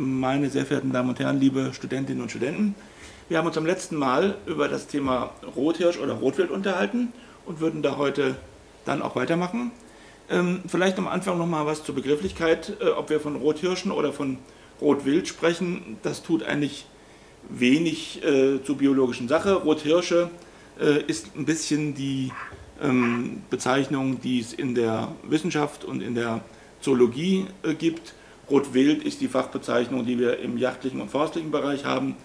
meine sehr verehrten Damen und Herren, liebe Studentinnen und Studenten. Wir haben uns am letzten Mal über das Thema Rothirsch oder Rotwild unterhalten und würden da heute dann auch weitermachen. Ähm, vielleicht am Anfang noch mal was zur Begrifflichkeit, äh, ob wir von Rothirschen oder von Rotwild sprechen. Das tut eigentlich wenig äh, zur biologischen Sache. Rothirsche äh, ist ein bisschen die ähm, Bezeichnung, die es in der Wissenschaft und in der Zoologie gibt. Rotwild ist die Fachbezeichnung, die wir im jagdlichen und forstlichen Bereich haben.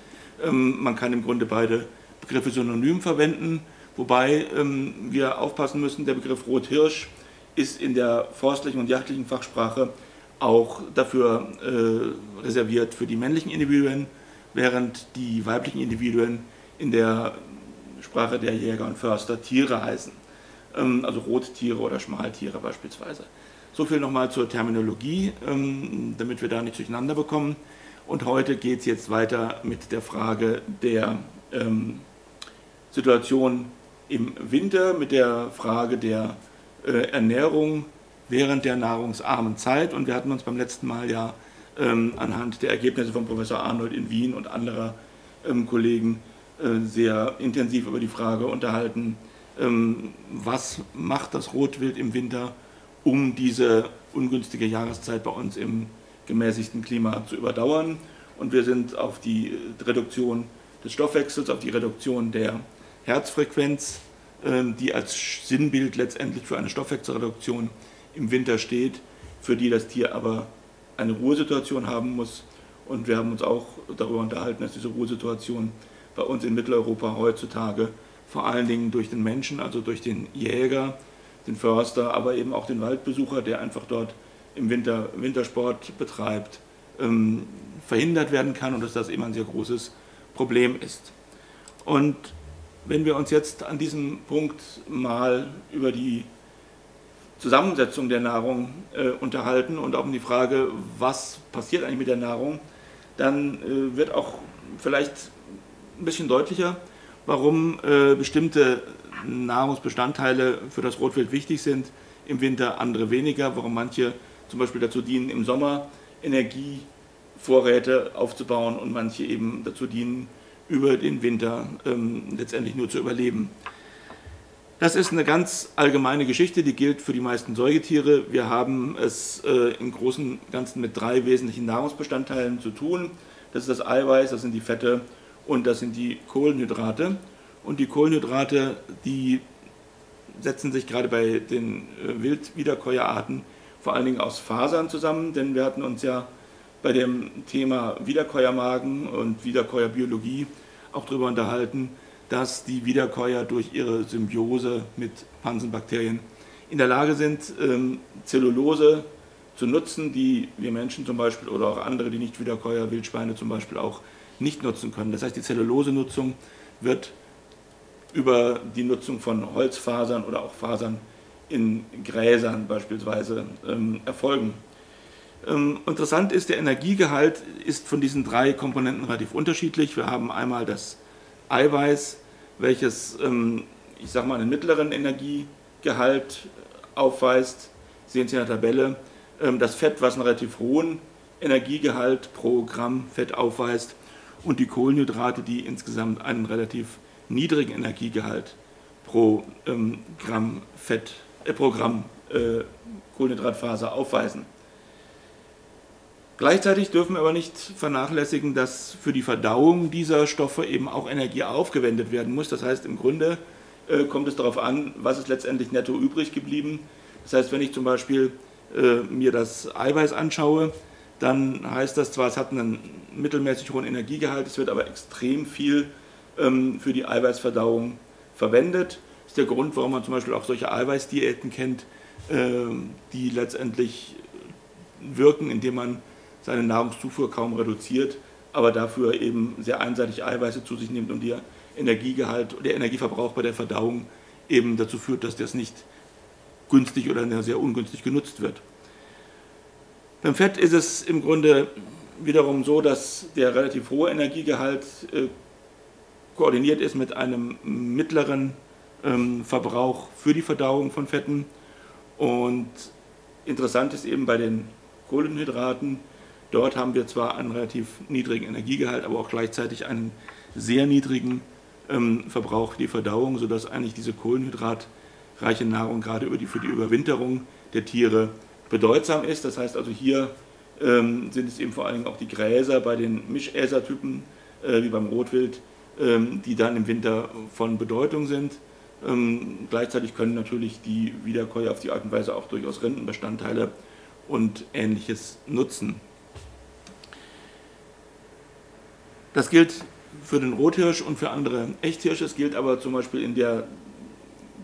Ähm, man kann im Grunde beide Begriffe synonym verwenden, wobei ähm, wir aufpassen müssen, der Begriff Rothirsch ist in der forstlichen und jagdlichen Fachsprache auch dafür äh, reserviert für die männlichen Individuen, während die weiblichen Individuen in der Sprache der Jäger und Förster Tiere heißen. Ähm, also Rottiere oder Schmaltiere beispielsweise. So viel nochmal zur Terminologie, ähm, damit wir da nicht durcheinander bekommen. Und heute geht es jetzt weiter mit der Frage der ähm, Situation im Winter, mit der Frage der äh, Ernährung während der nahrungsarmen Zeit. Und wir hatten uns beim letzten Mal ja ähm, anhand der Ergebnisse von Professor Arnold in Wien und anderer ähm, Kollegen äh, sehr intensiv über die Frage unterhalten, ähm, was macht das Rotwild im Winter, um diese ungünstige Jahreszeit bei uns im gemäßigten Klima zu überdauern. Und wir sind auf die Reduktion des Stoffwechsels, auf die Reduktion der Herzfrequenz, ähm, die als Sinnbild letztendlich für eine Stoffwechselreduktion im Winter steht, für die das Tier aber eine Ruhesituation haben muss. Und wir haben uns auch darüber unterhalten, dass diese Ruhesituation bei uns in Mitteleuropa heutzutage vor allen Dingen durch den Menschen, also durch den Jäger, den Förster, aber eben auch den Waldbesucher, der einfach dort im Winter Wintersport betreibt, ähm, verhindert werden kann und dass das eben ein sehr großes Problem ist. Und wenn wir uns jetzt an diesem Punkt mal über die Zusammensetzung der Nahrung äh, unterhalten und auch um die Frage, was passiert eigentlich mit der Nahrung, dann äh, wird auch vielleicht ein bisschen deutlicher, warum äh, bestimmte Nahrungsbestandteile für das Rotwild wichtig sind, im Winter andere weniger, warum manche zum Beispiel dazu dienen, im Sommer Energievorräte aufzubauen und manche eben dazu dienen, über den Winter ähm, letztendlich nur zu überleben. Das ist eine ganz allgemeine Geschichte, die gilt für die meisten Säugetiere. Wir haben es äh, im Großen und Ganzen mit drei wesentlichen Nahrungsbestandteilen zu tun. Das ist das Eiweiß, das sind die Fette und das sind die Kohlenhydrate. Und die Kohlenhydrate, die setzen sich gerade bei den äh, Wildwiederkäuerarten vor allen Dingen aus Fasern zusammen, denn wir hatten uns ja bei dem Thema Wiederkäuermagen und Wiederkäuerbiologie auch darüber unterhalten, dass die Wiederkäuer durch ihre Symbiose mit Pansenbakterien in der Lage sind, ähm, Zellulose zu nutzen, die wir Menschen zum Beispiel oder auch andere, die nicht Wiederkäuer, Wildschweine zum Beispiel auch nicht nutzen können. Das heißt, die Zellulosenutzung wird über die Nutzung von Holzfasern oder auch Fasern in Gräsern beispielsweise ähm, erfolgen. Ähm, interessant ist, der Energiegehalt ist von diesen drei Komponenten relativ unterschiedlich. Wir haben einmal das Eiweiß, welches, ähm, ich sage mal, einen mittleren Energiegehalt aufweist. Sehen Sie in der Tabelle. Ähm, das Fett, was einen relativ hohen Energiegehalt pro Gramm Fett aufweist und die Kohlenhydrate, die insgesamt einen relativ niedrigen Energiegehalt pro ähm, Gramm Fett, äh, pro Gramm äh, Kohlenhydratfaser aufweisen. Gleichzeitig dürfen wir aber nicht vernachlässigen, dass für die Verdauung dieser Stoffe eben auch Energie aufgewendet werden muss. Das heißt, im Grunde äh, kommt es darauf an, was ist letztendlich netto übrig geblieben. Das heißt, wenn ich zum Beispiel äh, mir das Eiweiß anschaue, dann heißt das zwar, es hat einen mittelmäßig hohen Energiegehalt, es wird aber extrem viel ähm, für die Eiweißverdauung verwendet. Das ist der Grund, warum man zum Beispiel auch solche Eiweißdiäten kennt, äh, die letztendlich wirken, indem man seine Nahrungszufuhr kaum reduziert, aber dafür eben sehr einseitig Eiweiße zu sich nimmt und der Energiegehalt, der Energieverbrauch bei der Verdauung eben dazu führt, dass das nicht günstig oder sehr ungünstig genutzt wird. Beim Fett ist es im Grunde wiederum so, dass der relativ hohe Energiegehalt äh, koordiniert ist mit einem mittleren ähm, Verbrauch für die Verdauung von Fetten. Und interessant ist eben bei den Kohlenhydraten, Dort haben wir zwar einen relativ niedrigen Energiegehalt, aber auch gleichzeitig einen sehr niedrigen ähm, Verbrauch für die Verdauung, sodass eigentlich diese kohlenhydratreiche Nahrung gerade über die, für die Überwinterung der Tiere bedeutsam ist. Das heißt also hier ähm, sind es eben vor allen Dingen auch die Gräser bei den Mischäsertypen, äh, wie beim Rotwild, die dann im Winter von Bedeutung sind. Ähm, gleichzeitig können natürlich die Wiederkäuer auf die Art und Weise auch durchaus Rentenbestandteile und ähnliches nutzen. Das gilt für den Rothirsch und für andere Echthirsche. Es gilt aber zum Beispiel in der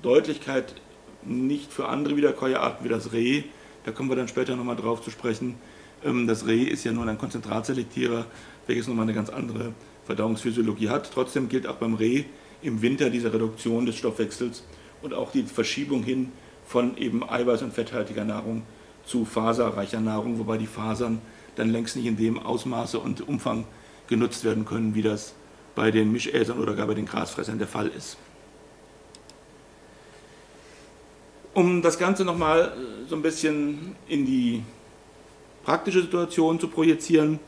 Deutlichkeit nicht für andere Wiederkäuerarten wie das Reh. Da kommen wir dann später nochmal drauf zu sprechen. Ähm, das Reh ist ja nur ein Konzentratselektierer, welches nochmal eine ganz andere Verdauungsphysiologie hat. Trotzdem gilt auch beim Reh im Winter diese Reduktion des Stoffwechsels und auch die Verschiebung hin von eben eiweiß- und fetthaltiger Nahrung zu faserreicher Nahrung, wobei die Fasern dann längst nicht in dem Ausmaße und Umfang genutzt werden können, wie das bei den Mischäsern oder gar bei den Grasfressern der Fall ist. Um das Ganze nochmal so ein bisschen in die praktische Situation zu projizieren,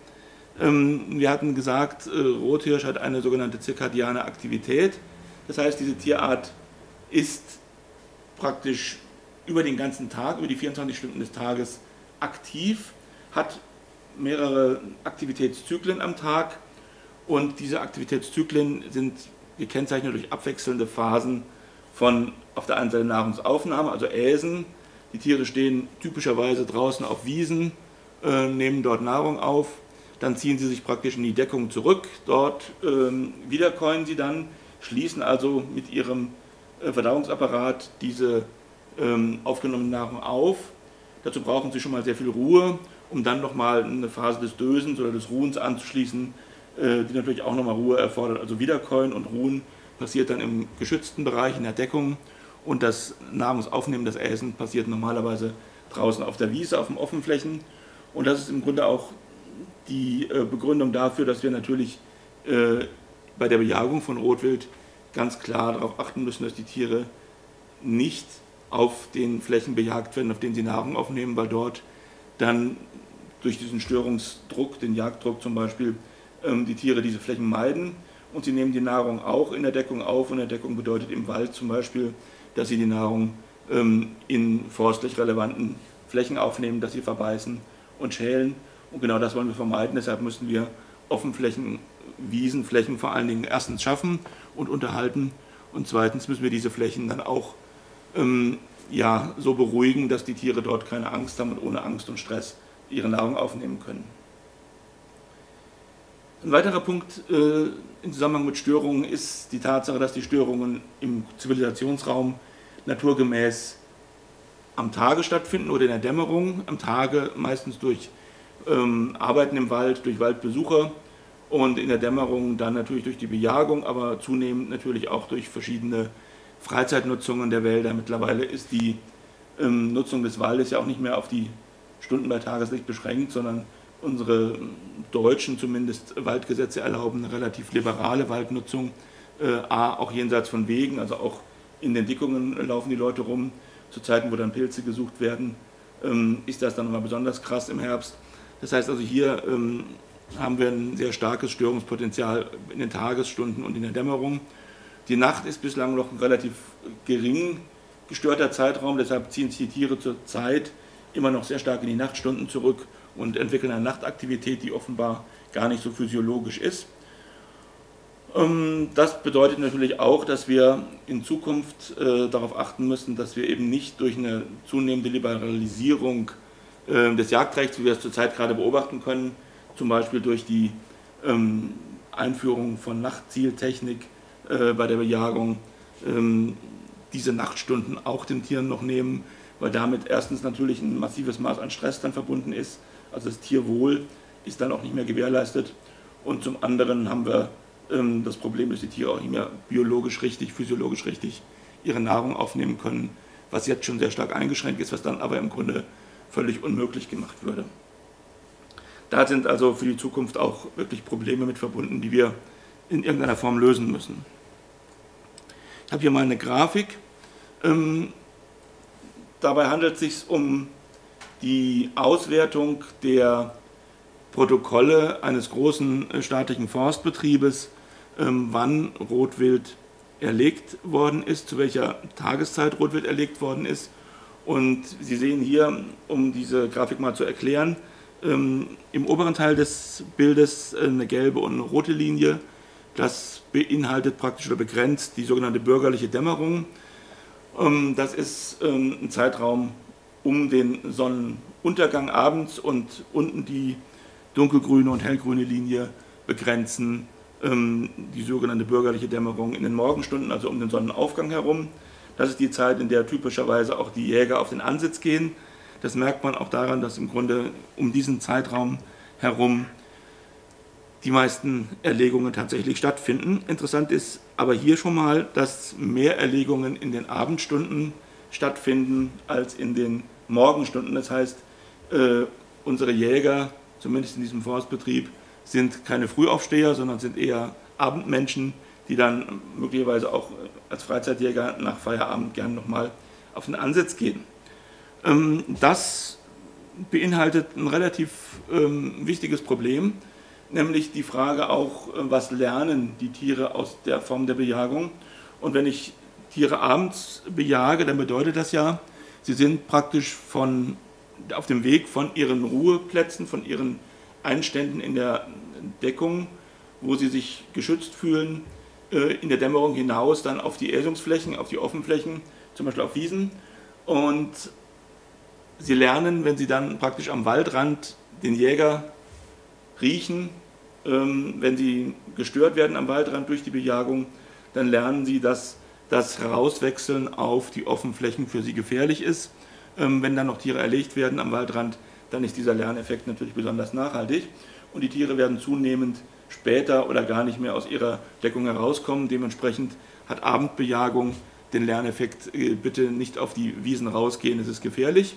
wir hatten gesagt, äh, Rothirsch hat eine sogenannte zirkadiane Aktivität. Das heißt, diese Tierart ist praktisch über den ganzen Tag, über die 24 Stunden des Tages aktiv, hat mehrere Aktivitätszyklen am Tag und diese Aktivitätszyklen sind gekennzeichnet durch abwechselnde Phasen von auf der einen Seite Nahrungsaufnahme, also Äsen. Die Tiere stehen typischerweise draußen auf Wiesen, äh, nehmen dort Nahrung auf dann ziehen sie sich praktisch in die Deckung zurück, dort ähm, wiederkäuen sie dann, schließen also mit ihrem äh, Verdauungsapparat diese ähm, aufgenommene Nahrung auf. Dazu brauchen sie schon mal sehr viel Ruhe, um dann nochmal eine Phase des Dösens oder des Ruhens anzuschließen, äh, die natürlich auch nochmal Ruhe erfordert. Also Wiederkäuen und Ruhen passiert dann im geschützten Bereich in der Deckung und das Nahrungsaufnehmen, das Essen passiert normalerweise draußen auf der Wiese, auf den Offenflächen. Und das ist im Grunde auch die äh, Begründung dafür, dass wir natürlich äh, bei der Bejagung von Rotwild ganz klar darauf achten müssen, dass die Tiere nicht auf den Flächen bejagt werden, auf denen sie Nahrung aufnehmen, weil dort dann durch diesen Störungsdruck, den Jagddruck zum Beispiel, ähm, die Tiere diese Flächen meiden und sie nehmen die Nahrung auch in der Deckung auf. Und in der Deckung bedeutet im Wald zum Beispiel, dass sie die Nahrung ähm, in forstlich relevanten Flächen aufnehmen, dass sie verbeißen und schälen und genau das wollen wir vermeiden. Deshalb müssen wir Offenflächen, Wiesenflächen vor allen Dingen erstens schaffen und unterhalten. Und zweitens müssen wir diese Flächen dann auch ähm, ja, so beruhigen, dass die Tiere dort keine Angst haben und ohne Angst und Stress ihre Nahrung aufnehmen können. Ein weiterer Punkt äh, im Zusammenhang mit Störungen ist die Tatsache, dass die Störungen im Zivilisationsraum naturgemäß am Tage stattfinden oder in der Dämmerung, am Tage meistens durch ähm, arbeiten im Wald durch Waldbesucher und in der Dämmerung dann natürlich durch die Bejagung, aber zunehmend natürlich auch durch verschiedene Freizeitnutzungen der Wälder. Mittlerweile ist die ähm, Nutzung des Waldes ja auch nicht mehr auf die Stunden bei Tageslicht beschränkt, sondern unsere deutschen zumindest Waldgesetze erlauben eine relativ liberale Waldnutzung, äh, A, auch jenseits von Wegen, also auch in den Dickungen laufen die Leute rum. Zu Zeiten, wo dann Pilze gesucht werden, ähm, ist das dann nochmal besonders krass im Herbst. Das heißt also, hier ähm, haben wir ein sehr starkes Störungspotenzial in den Tagesstunden und in der Dämmerung. Die Nacht ist bislang noch ein relativ gering gestörter Zeitraum, deshalb ziehen sich die Tiere zur Zeit immer noch sehr stark in die Nachtstunden zurück und entwickeln eine Nachtaktivität, die offenbar gar nicht so physiologisch ist. Ähm, das bedeutet natürlich auch, dass wir in Zukunft äh, darauf achten müssen, dass wir eben nicht durch eine zunehmende Liberalisierung des Jagdrechts, wie wir es zurzeit gerade beobachten können, zum Beispiel durch die ähm, Einführung von Nachtzieltechnik äh, bei der Bejagung, ähm, diese Nachtstunden auch den Tieren noch nehmen, weil damit erstens natürlich ein massives Maß an Stress dann verbunden ist, also das Tierwohl ist dann auch nicht mehr gewährleistet. Und zum anderen haben wir ähm, das Problem, dass die Tiere auch nicht mehr biologisch richtig, physiologisch richtig ihre Nahrung aufnehmen können, was jetzt schon sehr stark eingeschränkt ist, was dann aber im Grunde völlig unmöglich gemacht würde. Da sind also für die Zukunft auch wirklich Probleme mit verbunden, die wir in irgendeiner Form lösen müssen. Ich habe hier mal eine Grafik. Ähm, dabei handelt es sich um die Auswertung der Protokolle eines großen äh, staatlichen Forstbetriebes, ähm, wann Rotwild erlegt worden ist, zu welcher Tageszeit Rotwild erlegt worden ist. Und Sie sehen hier, um diese Grafik mal zu erklären, ähm, im oberen Teil des Bildes eine gelbe und eine rote Linie. Das beinhaltet praktisch oder begrenzt die sogenannte bürgerliche Dämmerung. Ähm, das ist ähm, ein Zeitraum um den Sonnenuntergang abends und unten die dunkelgrüne und hellgrüne Linie begrenzen die sogenannte bürgerliche Dämmerung in den Morgenstunden, also um den Sonnenaufgang herum. Das ist die Zeit, in der typischerweise auch die Jäger auf den Ansitz gehen. Das merkt man auch daran, dass im Grunde um diesen Zeitraum herum die meisten Erlegungen tatsächlich stattfinden. Interessant ist aber hier schon mal, dass mehr Erlegungen in den Abendstunden stattfinden als in den Morgenstunden. Das heißt, äh, unsere Jäger, zumindest in diesem Forstbetrieb, sind keine Frühaufsteher, sondern sind eher Abendmenschen, die dann möglicherweise auch als Freizeitjäger nach Feierabend gern nochmal auf den Ansitz gehen. Ähm, das beinhaltet ein relativ ähm, wichtiges Problem, nämlich die Frage auch, äh, was lernen die Tiere aus der Form der Bejagung. Und wenn ich Tiere abends bejage, dann bedeutet das ja, sie sind praktisch von, auf dem Weg von ihren Ruheplätzen, von ihren Einständen in der Deckung, wo sie sich geschützt fühlen, in der Dämmerung hinaus dann auf die Äsungsflächen, auf die Offenflächen, zum Beispiel auf Wiesen. Und sie lernen, wenn sie dann praktisch am Waldrand den Jäger riechen, ähm, wenn sie gestört werden am Waldrand durch die Bejagung, dann lernen sie, dass das Herauswechseln auf die Offenflächen für sie gefährlich ist. Ähm, wenn dann noch Tiere erlegt werden am Waldrand, dann ist dieser Lerneffekt natürlich besonders nachhaltig und die Tiere werden zunehmend später oder gar nicht mehr aus ihrer Deckung herauskommen. Dementsprechend hat Abendbejagung den Lerneffekt, äh, bitte nicht auf die Wiesen rausgehen, es ist gefährlich.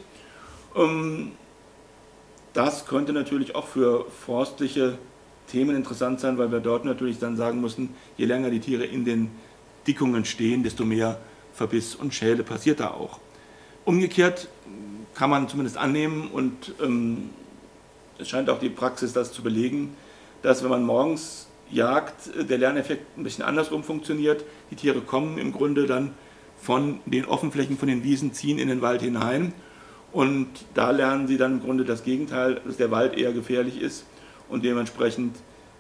Ähm, das könnte natürlich auch für forstliche Themen interessant sein, weil wir dort natürlich dann sagen müssen, je länger die Tiere in den Dickungen stehen, desto mehr Verbiss und Schäle passiert da auch. Umgekehrt kann man zumindest annehmen und ähm, es scheint auch die Praxis das zu belegen, dass wenn man morgens jagt, der Lerneffekt ein bisschen andersrum funktioniert. Die Tiere kommen im Grunde dann von den Offenflächen, von den Wiesen, ziehen in den Wald hinein und da lernen sie dann im Grunde das Gegenteil, dass der Wald eher gefährlich ist und dementsprechend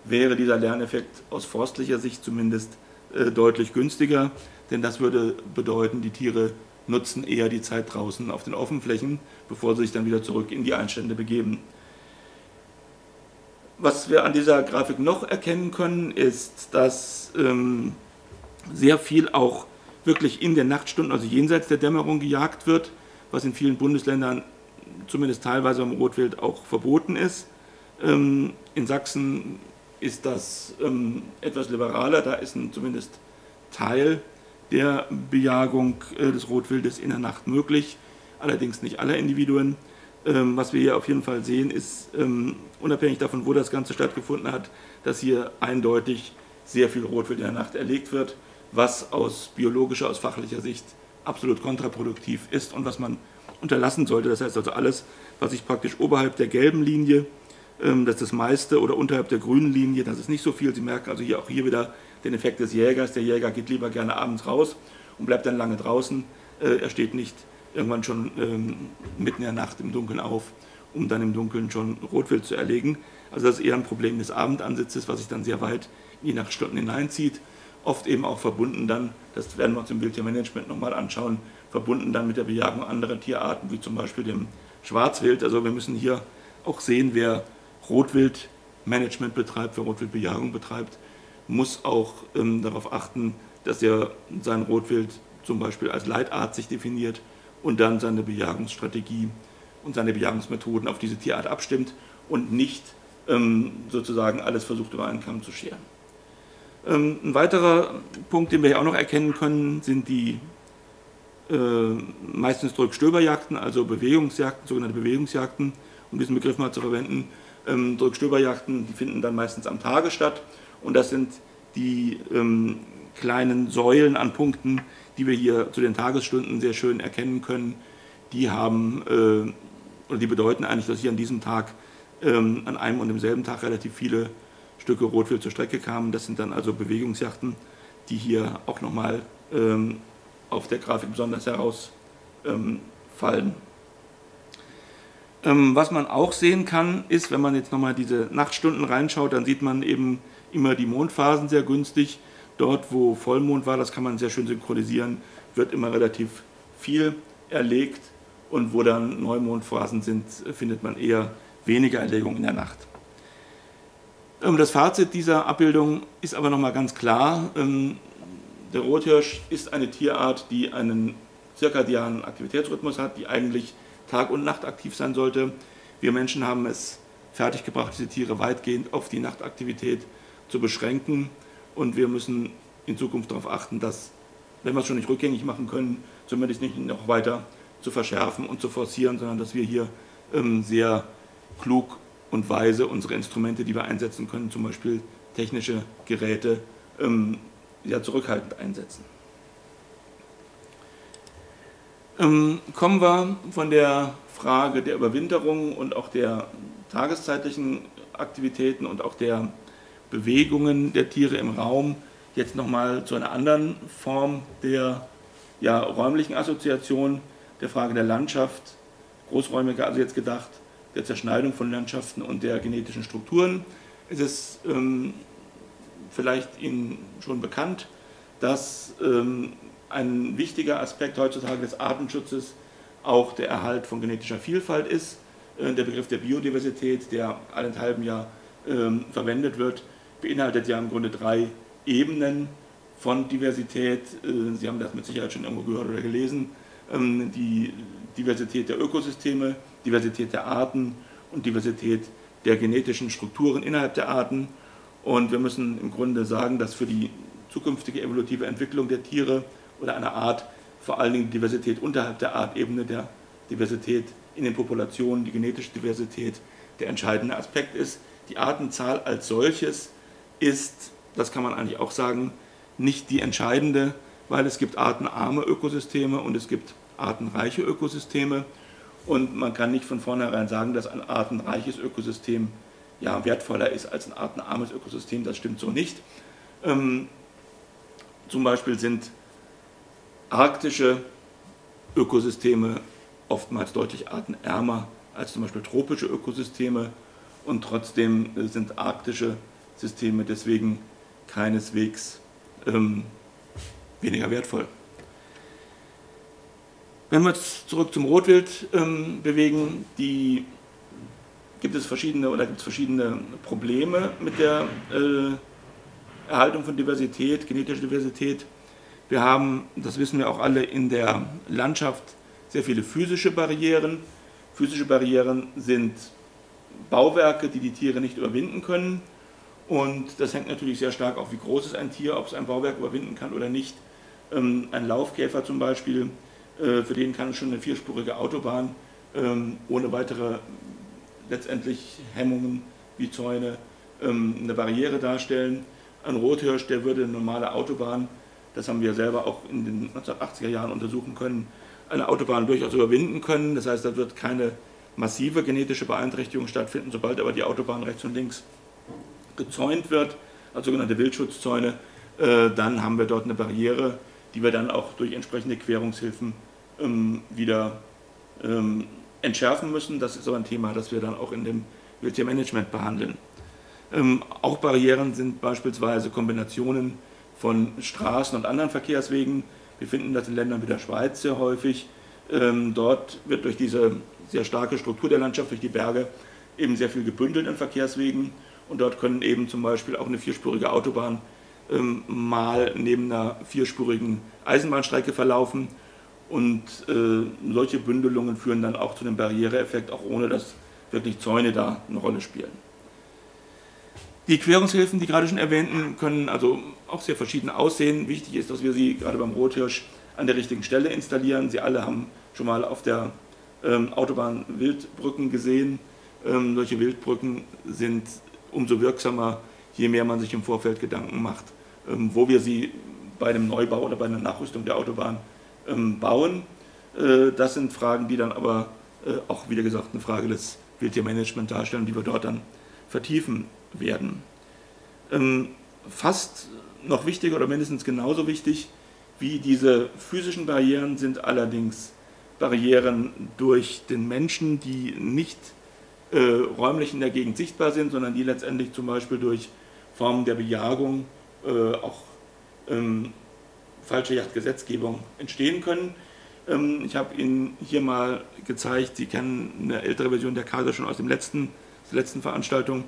wäre dieser Lerneffekt aus forstlicher Sicht zumindest äh, deutlich günstiger, denn das würde bedeuten, die Tiere nutzen eher die Zeit draußen auf den Offenflächen, bevor sie sich dann wieder zurück in die Einstände begeben. Was wir an dieser Grafik noch erkennen können, ist, dass ähm, sehr viel auch wirklich in den Nachtstunden, also jenseits der Dämmerung gejagt wird, was in vielen Bundesländern zumindest teilweise am Rotwild auch verboten ist. Ähm, in Sachsen ist das ähm, etwas liberaler, da ist ein zumindest Teil der Bejagung äh, des Rotwildes in der Nacht möglich, allerdings nicht alle Individuen. Ähm, was wir hier auf jeden Fall sehen, ist, ähm, unabhängig davon, wo das Ganze stattgefunden hat, dass hier eindeutig sehr viel Rotwild in der Nacht erlegt wird, was aus biologischer, aus fachlicher Sicht absolut kontraproduktiv ist und was man unterlassen sollte. Das heißt also alles, was sich praktisch oberhalb der gelben Linie, ähm, das ist das meiste, oder unterhalb der grünen Linie, das ist nicht so viel. Sie merken also hier auch hier wieder den Effekt des Jägers. Der Jäger geht lieber gerne abends raus und bleibt dann lange draußen. Äh, er steht nicht irgendwann schon ähm, mitten in der Nacht im Dunkeln auf, um dann im Dunkeln schon Rotwild zu erlegen. Also das ist eher ein Problem des Abendansitzes, was sich dann sehr weit in die Nachtstunden hineinzieht. Oft eben auch verbunden dann, das werden wir uns im Wildtiermanagement nochmal anschauen, verbunden dann mit der Bejagung anderer Tierarten, wie zum Beispiel dem Schwarzwild. Also wir müssen hier auch sehen, wer Rotwildmanagement betreibt, wer Rotwildbejagung betreibt, muss auch ähm, darauf achten, dass er sein Rotwild zum Beispiel als Leitart sich definiert und dann seine Bejagungsstrategie und seine Bejagungsmethoden auf diese Tierart abstimmt und nicht ähm, sozusagen alles versucht über einen Kamm zu scheren. Ähm, ein weiterer Punkt, den wir hier auch noch erkennen können, sind die äh, meistens Drückstöberjagden, also Bewegungsjagden, sogenannte Bewegungsjagden, um diesen Begriff mal zu verwenden. Ähm, Drückstöberjagden finden dann meistens am Tage statt und das sind die ähm, kleinen Säulen an Punkten, die wir hier zu den Tagesstunden sehr schön erkennen können. Die haben äh, oder die bedeuten eigentlich, dass hier an diesem Tag ähm, an einem und demselben Tag relativ viele Stücke Rotwild zur Strecke kamen. Das sind dann also Bewegungsjachten, die hier auch nochmal ähm, auf der Grafik besonders herausfallen. Ähm, was man auch sehen kann, ist, wenn man jetzt nochmal diese Nachtstunden reinschaut, dann sieht man eben immer die Mondphasen sehr günstig. Dort, wo Vollmond war, das kann man sehr schön synchronisieren, wird immer relativ viel erlegt und wo dann Neumondphasen sind, findet man eher weniger Erlegungen in der Nacht. Ähm, das Fazit dieser Abbildung ist aber nochmal ganz klar. Ähm, der Rothirsch ist eine Tierart, die einen zirkadianen Aktivitätsrhythmus hat, die eigentlich Tag und Nacht aktiv sein sollte. Wir Menschen haben es fertiggebracht, diese Tiere weitgehend auf die Nachtaktivität zu beschränken. Und wir müssen in Zukunft darauf achten, dass, wenn wir es schon nicht rückgängig machen können, zumindest nicht noch weiter zu verschärfen und zu forcieren, sondern dass wir hier ähm, sehr klug und weise unsere Instrumente, die wir einsetzen können, zum Beispiel technische Geräte, ähm, ja, zurückhaltend einsetzen. Ähm, kommen wir von der Frage der Überwinterung und auch der tageszeitlichen Aktivitäten und auch der Bewegungen der Tiere im Raum jetzt nochmal zu einer anderen Form der ja, räumlichen Assoziation, der Frage der Landschaft, großräumiger also jetzt gedacht, der Zerschneidung von Landschaften und der genetischen Strukturen. Es ist ähm, vielleicht Ihnen schon bekannt, dass ähm, ein wichtiger Aspekt heutzutage des Artenschutzes auch der Erhalt von genetischer Vielfalt ist. Äh, der Begriff der Biodiversität, der allenthalben Jahr ähm, verwendet wird, beinhaltet ja im Grunde drei Ebenen von Diversität. Äh, Sie haben das mit Sicherheit schon irgendwo gehört oder gelesen. Ähm, die Diversität der Ökosysteme, Diversität der Arten und Diversität der genetischen Strukturen innerhalb der Arten. Und wir müssen im Grunde sagen, dass für die zukünftige evolutive Entwicklung der Tiere oder einer Art vor allen Dingen die Diversität unterhalb der Artebene, der Diversität in den Populationen, die genetische Diversität der entscheidende Aspekt ist. Die Artenzahl als solches ist, das kann man eigentlich auch sagen, nicht die entscheidende, weil es gibt artenarme Ökosysteme und es gibt artenreiche Ökosysteme und man kann nicht von vornherein sagen, dass ein artenreiches Ökosystem ja, wertvoller ist als ein artenarmes Ökosystem. Das stimmt so nicht. Ähm, zum Beispiel sind arktische Ökosysteme oftmals deutlich artenärmer als zum Beispiel tropische Ökosysteme und trotzdem sind arktische Systeme deswegen keineswegs ähm, weniger wertvoll. Wenn wir uns zurück zum Rotwild ähm, bewegen, die, gibt es verschiedene oder gibt es verschiedene Probleme mit der äh, Erhaltung von Diversität, genetischer Diversität. Wir haben, das wissen wir auch alle, in der Landschaft sehr viele physische Barrieren. Physische Barrieren sind Bauwerke, die die Tiere nicht überwinden können. Und das hängt natürlich sehr stark auf, wie groß ist ein Tier, ob es ein Bauwerk überwinden kann oder nicht. Ähm, ein Laufkäfer zum Beispiel, äh, für den kann schon eine vierspurige Autobahn ähm, ohne weitere letztendlich Hemmungen wie Zäune ähm, eine Barriere darstellen. Ein Rothirsch, der würde eine normale Autobahn das haben wir selber auch in den 1980er Jahren untersuchen können, eine Autobahn durchaus überwinden können. Das heißt, da wird keine massive genetische Beeinträchtigung stattfinden, sobald aber die Autobahn rechts und links gezäunt wird, als sogenannte Wildschutzzäune, äh, dann haben wir dort eine Barriere, die wir dann auch durch entsprechende Querungshilfen ähm, wieder ähm, entschärfen müssen. Das ist aber ein Thema, das wir dann auch in dem Wildtiermanagement behandeln. Ähm, auch Barrieren sind beispielsweise Kombinationen von Straßen und anderen Verkehrswegen. Wir finden das in Ländern wie der Schweiz sehr häufig. Dort wird durch diese sehr starke Struktur der Landschaft, durch die Berge, eben sehr viel gebündelt in Verkehrswegen. Und dort können eben zum Beispiel auch eine vierspurige Autobahn ähm, mal neben einer vierspurigen Eisenbahnstrecke verlaufen. Und äh, solche Bündelungen führen dann auch zu einem Barriereeffekt, auch ohne dass wirklich Zäune da eine Rolle spielen. Die Querungshilfen, die gerade schon erwähnten, können also auch sehr verschieden aussehen. Wichtig ist, dass wir sie gerade beim Rothirsch an der richtigen Stelle installieren. Sie alle haben schon mal auf der ähm, Autobahn Wildbrücken gesehen. Ähm, solche Wildbrücken sind umso wirksamer, je mehr man sich im Vorfeld Gedanken macht, ähm, wo wir sie bei einem Neubau oder bei einer Nachrüstung der Autobahn ähm, bauen. Äh, das sind Fragen, die dann aber äh, auch, wie gesagt, eine Frage des Wildtiermanagement darstellen, die wir dort dann vertiefen werden. Ähm, fast noch wichtiger oder mindestens genauso wichtig wie diese physischen Barrieren sind allerdings Barrieren durch den Menschen, die nicht äh, räumlich in der Gegend sichtbar sind, sondern die letztendlich zum Beispiel durch Formen der Bejagung, äh, auch ähm, falsche Yachtgesetzgebung entstehen können. Ähm, ich habe Ihnen hier mal gezeigt, Sie kennen eine ältere Version der Karte schon aus dem letzten, der letzten Veranstaltung.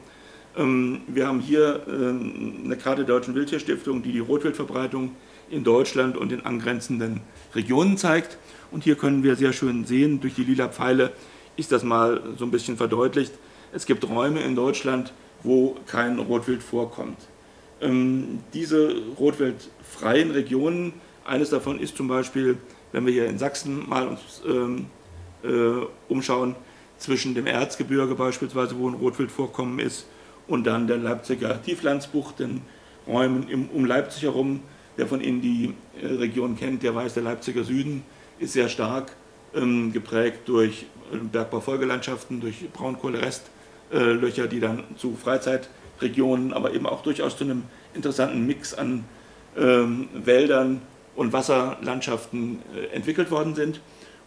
Ähm, wir haben hier äh, eine Karte der Deutschen Wildtierstiftung, die die Rotwildverbreitung in Deutschland und in angrenzenden Regionen zeigt. Und hier können wir sehr schön sehen, durch die lila Pfeile ist das mal so ein bisschen verdeutlicht. Es gibt Räume in Deutschland, wo kein Rotwild vorkommt. Ähm, diese rotwildfreien Regionen, eines davon ist zum Beispiel, wenn wir hier in Sachsen mal uns ähm, äh, umschauen, zwischen dem Erzgebirge beispielsweise, wo ein Rotwildvorkommen ist, und dann der Leipziger Tieflandsbucht, den Räumen im, um Leipzig herum. Wer von Ihnen die äh, Region kennt, der weiß, der Leipziger Süden ist sehr stark geprägt durch äh, Bergbaufolgelandschaften, durch Braunkohlerestlöcher, äh, die dann zu Freizeitregionen, aber eben auch durchaus zu einem interessanten Mix an ähm, Wäldern und Wasserlandschaften äh, entwickelt worden sind.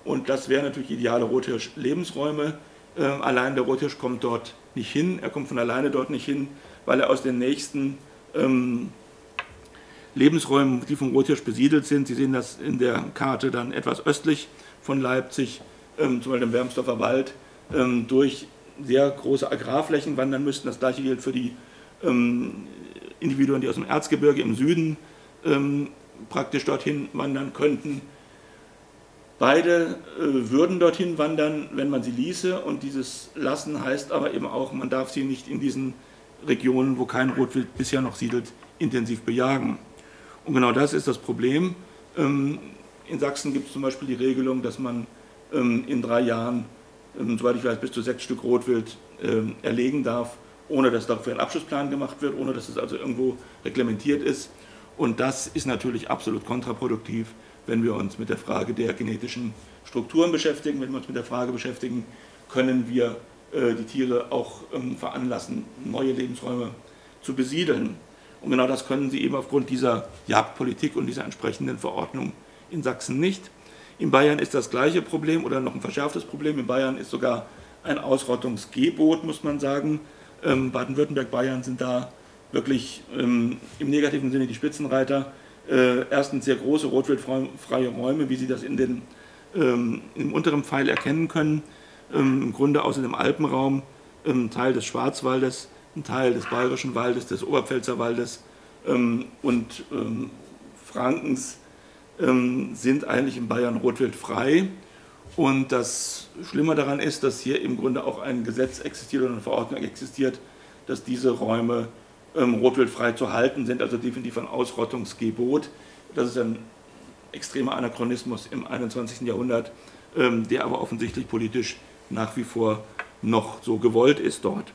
Und das wären natürlich ideale Rothirsch-Lebensräume. Ähm, allein der Rothirsch kommt dort nicht hin, er kommt von alleine dort nicht hin, weil er aus den nächsten ähm, Lebensräumen, die vom Rothirsch besiedelt sind, Sie sehen das in der Karte dann etwas östlich von Leipzig, ähm, zum Beispiel im Wermsdorfer Wald, ähm, durch sehr große Agrarflächen wandern müssten. Das gleiche gilt für die ähm, Individuen, die aus dem Erzgebirge im Süden ähm, praktisch dorthin wandern könnten. Beide äh, würden dorthin wandern, wenn man sie ließe. Und dieses Lassen heißt aber eben auch, man darf sie nicht in diesen Regionen, wo kein Rotwild bisher noch siedelt, intensiv bejagen. Und genau das ist das Problem. Ähm, in Sachsen gibt es zum Beispiel die Regelung, dass man ähm, in drei Jahren, ähm, soweit ich weiß, bis zu sechs Stück Rotwild erlegen darf, ohne dass dafür ein Abschlussplan gemacht wird, ohne dass es also irgendwo reglementiert ist. Und das ist natürlich absolut kontraproduktiv, wenn wir uns mit der Frage der genetischen Strukturen beschäftigen, wenn wir uns mit der Frage beschäftigen, können wir äh, die Tiere auch veranlassen, neue Lebensräume zu besiedeln. Und genau das können sie eben aufgrund dieser Jagdpolitik und dieser entsprechenden Verordnung in Sachsen nicht. In Bayern ist das gleiche Problem oder noch ein verschärftes Problem. In Bayern ist sogar ein Ausrottungsgebot, muss man sagen. Ähm, Baden-Württemberg, Bayern sind da wirklich ähm, im negativen Sinne die Spitzenreiter. Äh, erstens sehr große rotwildfreie Räume, wie Sie das in den, ähm, im unteren Pfeil erkennen können. Ähm, Im Grunde außer dem Alpenraum ähm, Teil des Schwarzwaldes ein Teil des Bayerischen Waldes, des Oberpfälzer Waldes ähm, und Frankens ähm, sind eigentlich in Bayern rotwildfrei. Und das Schlimme daran ist, dass hier im Grunde auch ein Gesetz existiert oder eine Verordnung existiert, dass diese Räume ähm, rotwildfrei zu halten sind, also definitiv ein Ausrottungsgebot. Das ist ein extremer Anachronismus im 21. Jahrhundert, ähm, der aber offensichtlich politisch nach wie vor noch so gewollt ist dort.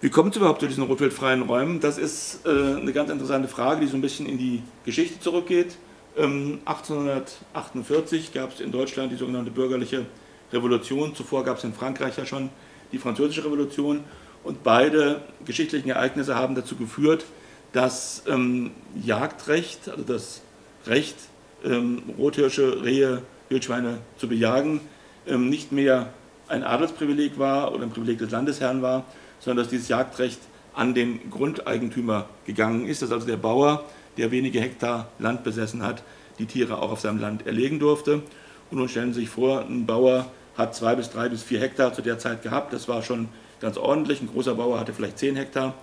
Wie kommt es überhaupt zu diesen rotwildfreien Räumen? Das ist äh, eine ganz interessante Frage, die so ein bisschen in die Geschichte zurückgeht. Ähm, 1848 gab es in Deutschland die sogenannte bürgerliche Revolution. Zuvor gab es in Frankreich ja schon die französische Revolution. Und beide geschichtlichen Ereignisse haben dazu geführt, dass ähm, Jagdrecht, also das Recht, ähm, Rothirsche, Rehe, Wildschweine zu bejagen, ähm, nicht mehr ein Adelsprivileg war oder ein Privileg des Landesherrn war, sondern dass dieses Jagdrecht an den Grundeigentümer gegangen ist, dass also der Bauer, der wenige Hektar Land besessen hat, die Tiere auch auf seinem Land erlegen durfte. Und nun stellen Sie sich vor, ein Bauer hat zwei bis drei bis vier Hektar zu der Zeit gehabt, das war schon ganz ordentlich, ein großer Bauer hatte vielleicht zehn Hektar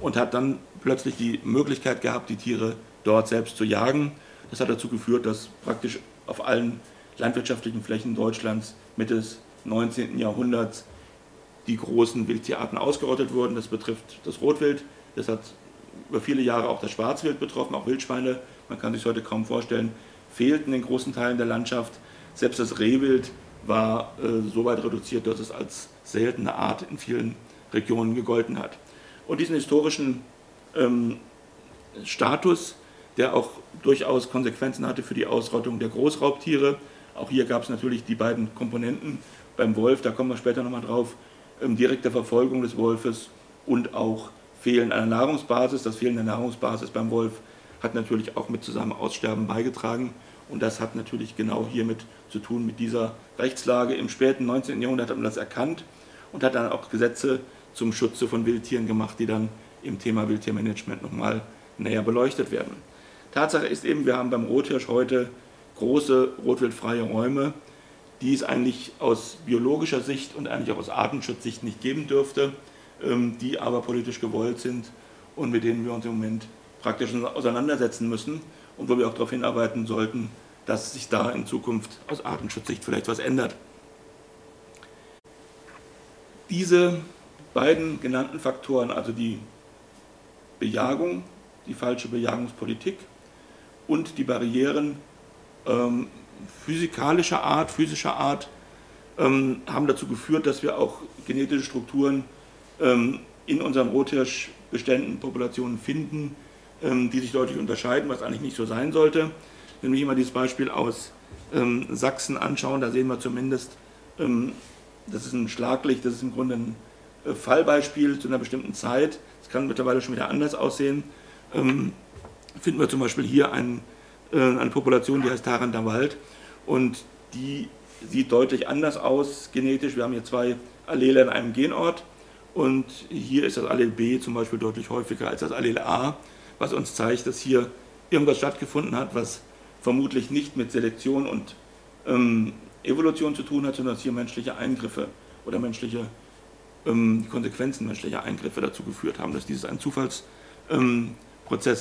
und hat dann plötzlich die Möglichkeit gehabt, die Tiere dort selbst zu jagen. Das hat dazu geführt, dass praktisch auf allen landwirtschaftlichen Flächen Deutschlands Mitte des 19. Jahrhunderts die großen Wildtierarten ausgerottet wurden. Das betrifft das Rotwild, das hat über viele Jahre auch das Schwarzwild betroffen, auch Wildschweine, man kann sich heute kaum vorstellen, fehlten in großen Teilen der Landschaft. Selbst das Rehwild war äh, so weit reduziert, dass es als seltene Art in vielen Regionen gegolten hat. Und diesen historischen ähm, Status, der auch durchaus Konsequenzen hatte für die Ausrottung der Großraubtiere, Auch hier gab es natürlich die beiden Komponenten beim Wolf, da kommen wir später nochmal drauf, ähm, direkte Verfolgung des Wolfes und auch Fehlen einer Nahrungsbasis. Das Fehlen der Nahrungsbasis beim Wolf hat natürlich auch mit zusammen Aussterben beigetragen. Und das hat natürlich genau hiermit zu tun, mit dieser Rechtslage. Im späten 19. Jahrhundert hat man das erkannt und hat dann auch Gesetze zum Schutze von Wildtieren gemacht, die dann im Thema Wildtiermanagement nochmal näher beleuchtet werden. Tatsache ist eben, wir haben beim Rothirsch heute große rotwildfreie Räume, die es eigentlich aus biologischer Sicht und eigentlich auch aus Artenschutzsicht nicht geben dürfte, die aber politisch gewollt sind und mit denen wir uns im Moment praktisch auseinandersetzen müssen und wo wir auch darauf hinarbeiten sollten, dass sich da in Zukunft aus Artenschutzsicht vielleicht was ändert. Diese beiden genannten Faktoren, also die Bejagung, die falsche Bejagungspolitik und die Barrieren ähm, physikalischer Art, physischer Art, ähm, haben dazu geführt, dass wir auch genetische Strukturen ähm, in unseren Rothirschbeständen, Populationen finden, ähm, die sich deutlich unterscheiden, was eigentlich nicht so sein sollte. Wenn wir hier mal dieses Beispiel aus ähm, Sachsen anschauen, da sehen wir zumindest, ähm, das ist ein Schlaglicht, das ist im Grunde ein äh, Fallbeispiel zu einer bestimmten Zeit. Es kann mittlerweile schon wieder anders aussehen. Ähm, finden wir zum Beispiel hier ein, äh, eine Population, die heißt Tarenter Wald und die sieht deutlich anders aus genetisch. Wir haben hier zwei Allele in einem Genort und hier ist das Allel B zum Beispiel deutlich häufiger als das Allel A, was uns zeigt, dass hier irgendwas stattgefunden hat, was vermutlich nicht mit Selektion und ähm, Evolution zu tun hat, sondern dass hier menschliche Eingriffe oder menschliche ähm, Konsequenzen menschlicher Eingriffe dazu geführt haben, dass dieses ein Zufallsprozess ähm,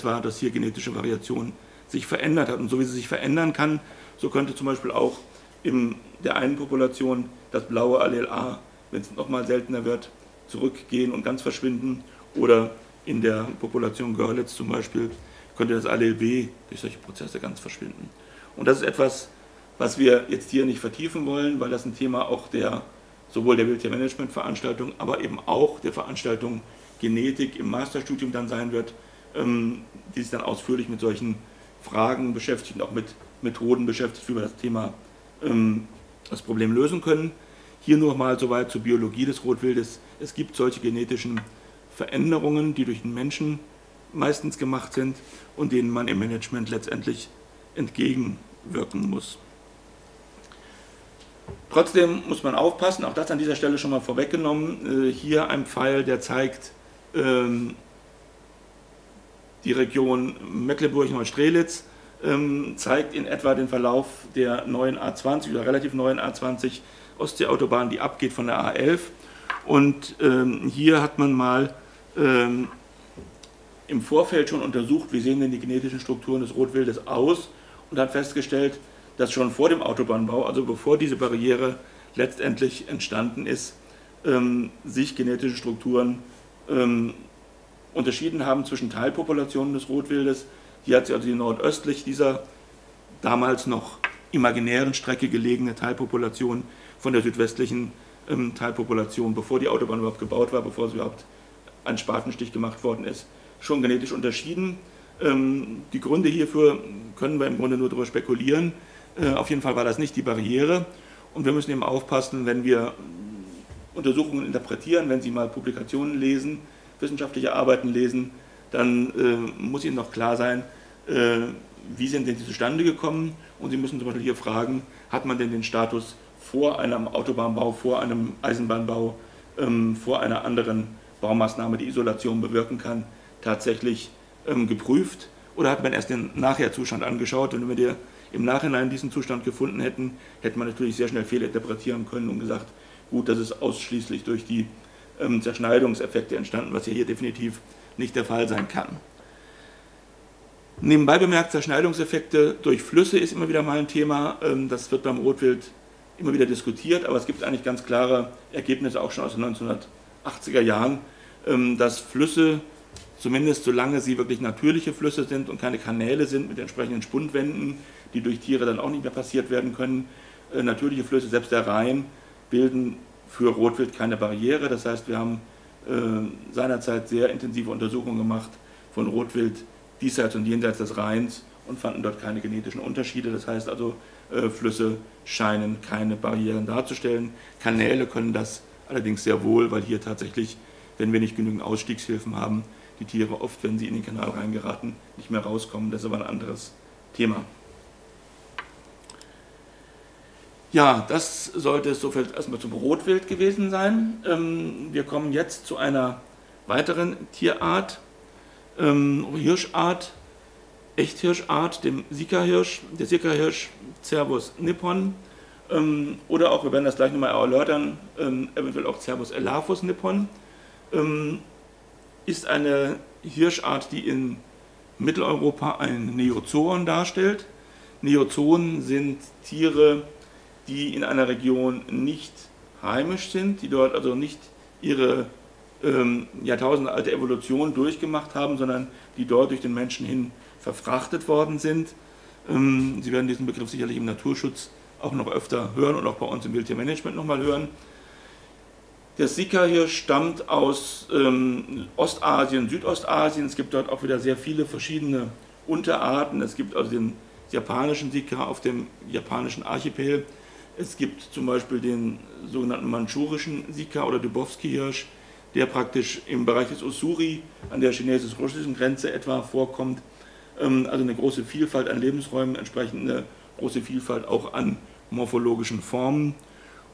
war, dass hier genetische Variation sich verändert hat. Und so wie sie sich verändern kann, so könnte zum Beispiel auch in der einen Population das blaue Allel A, wenn es nochmal seltener wird, zurückgehen und ganz verschwinden. Oder in der Population Görlitz zum Beispiel könnte das Allel B durch solche Prozesse ganz verschwinden. Und das ist etwas, was wir jetzt hier nicht vertiefen wollen, weil das ein Thema auch der sowohl der Wildtiermanagement-Veranstaltung, aber eben auch der Veranstaltung Genetik im Masterstudium dann sein wird, ähm, die sich dann ausführlich mit solchen Fragen beschäftigt und auch mit Methoden beschäftigt, wie wir das Thema, ähm, das Problem lösen können. Hier nur mal soweit zur Biologie des Rotwildes. Es gibt solche genetischen Veränderungen, die durch den Menschen meistens gemacht sind und denen man im Management letztendlich entgegenwirken muss. Trotzdem muss man aufpassen, auch das an dieser Stelle schon mal vorweggenommen. Äh, hier ein Pfeil, der zeigt ähm, die Region Mecklenburg-Neustrelitz, ähm, zeigt in etwa den Verlauf der neuen A20 oder relativ neuen A20 Ostseeautobahn, die abgeht von der A11. Und ähm, hier hat man mal ähm, im Vorfeld schon untersucht, wie sehen denn die genetischen Strukturen des Rotwildes aus und hat festgestellt, dass schon vor dem Autobahnbau, also bevor diese Barriere letztendlich entstanden ist, ähm, sich genetische Strukturen ähm, unterschieden haben zwischen Teilpopulationen des Rotwildes. Hier hat sich also die nordöstlich dieser damals noch imaginären Strecke gelegene Teilpopulation von der südwestlichen ähm, Teilpopulation, bevor die Autobahn überhaupt gebaut war, bevor es überhaupt ein Spatenstich gemacht worden ist, schon genetisch unterschieden. Ähm, die Gründe hierfür können wir im Grunde nur darüber spekulieren. Äh, auf jeden Fall war das nicht die Barriere. Und wir müssen eben aufpassen, wenn wir Untersuchungen interpretieren, wenn Sie mal Publikationen lesen, wissenschaftliche Arbeiten lesen, dann äh, muss Ihnen noch klar sein, äh, wie sind denn die zustande gekommen. Und Sie müssen zum Beispiel hier fragen, hat man denn den Status vor einem Autobahnbau, vor einem Eisenbahnbau, ähm, vor einer anderen Baumaßnahme, die Isolation bewirken kann, tatsächlich ähm, geprüft? Oder hat man erst den Nachherzustand angeschaut? Und wenn wir im Nachhinein diesen Zustand gefunden hätten, hätte man natürlich sehr schnell fehlinterpretieren können und gesagt, gut, das ist ausschließlich durch die ähm, Zerschneidungseffekte entstanden, was ja hier definitiv nicht der Fall sein kann. Nebenbei bemerkt, Zerschneidungseffekte durch Flüsse ist immer wieder mal ein Thema. Ähm, das wird beim Rotwild immer wieder diskutiert, aber es gibt eigentlich ganz klare Ergebnisse auch schon aus den 1980er Jahren, ähm, dass Flüsse, zumindest solange sie wirklich natürliche Flüsse sind und keine Kanäle sind mit entsprechenden Spundwänden, die durch Tiere dann auch nicht mehr passiert werden können. Äh, natürliche Flüsse, selbst der Rhein, bilden für Rotwild keine Barriere. Das heißt, wir haben äh, seinerzeit sehr intensive Untersuchungen gemacht von Rotwild diesseits und jenseits des Rheins und fanden dort keine genetischen Unterschiede. Das heißt also, äh, Flüsse scheinen keine Barrieren darzustellen. Kanäle können das allerdings sehr wohl, weil hier tatsächlich, wenn wir nicht genügend Ausstiegshilfen haben, die Tiere oft, wenn sie in den Kanal reingeraten, nicht mehr rauskommen. Das ist aber ein anderes Thema. Ja, das sollte es sofern erstmal zum Rotwild gewesen sein. Ähm, wir kommen jetzt zu einer weiteren Tierart, ähm, Hirschart, Echthirschart, dem Sika-Hirsch, der Sika-Hirsch Cervus nippon, ähm, oder auch, wir werden das gleich nochmal erläutern, ähm, eventuell auch Cervus elaphus nippon, ähm, ist eine Hirschart, die in Mitteleuropa ein Neozoon darstellt. Neozonen sind Tiere, die in einer Region nicht heimisch sind, die dort also nicht ihre ähm, jahrtausendealte Evolution durchgemacht haben, sondern die dort durch den Menschen hin verfrachtet worden sind. Ähm, Sie werden diesen Begriff sicherlich im Naturschutz auch noch öfter hören und auch bei uns im Wildtiermanagement nochmal hören. Der Sika hier stammt aus ähm, Ostasien, Südostasien. Es gibt dort auch wieder sehr viele verschiedene Unterarten. Es gibt also den japanischen Sika auf dem japanischen Archipel. Es gibt zum Beispiel den sogenannten manchurischen Sika oder Dubowski-Hirsch, der praktisch im Bereich des Ussuri an der chinesisch-russischen Grenze etwa vorkommt. Ähm, also eine große Vielfalt an Lebensräumen, entsprechend eine große Vielfalt auch an morphologischen Formen.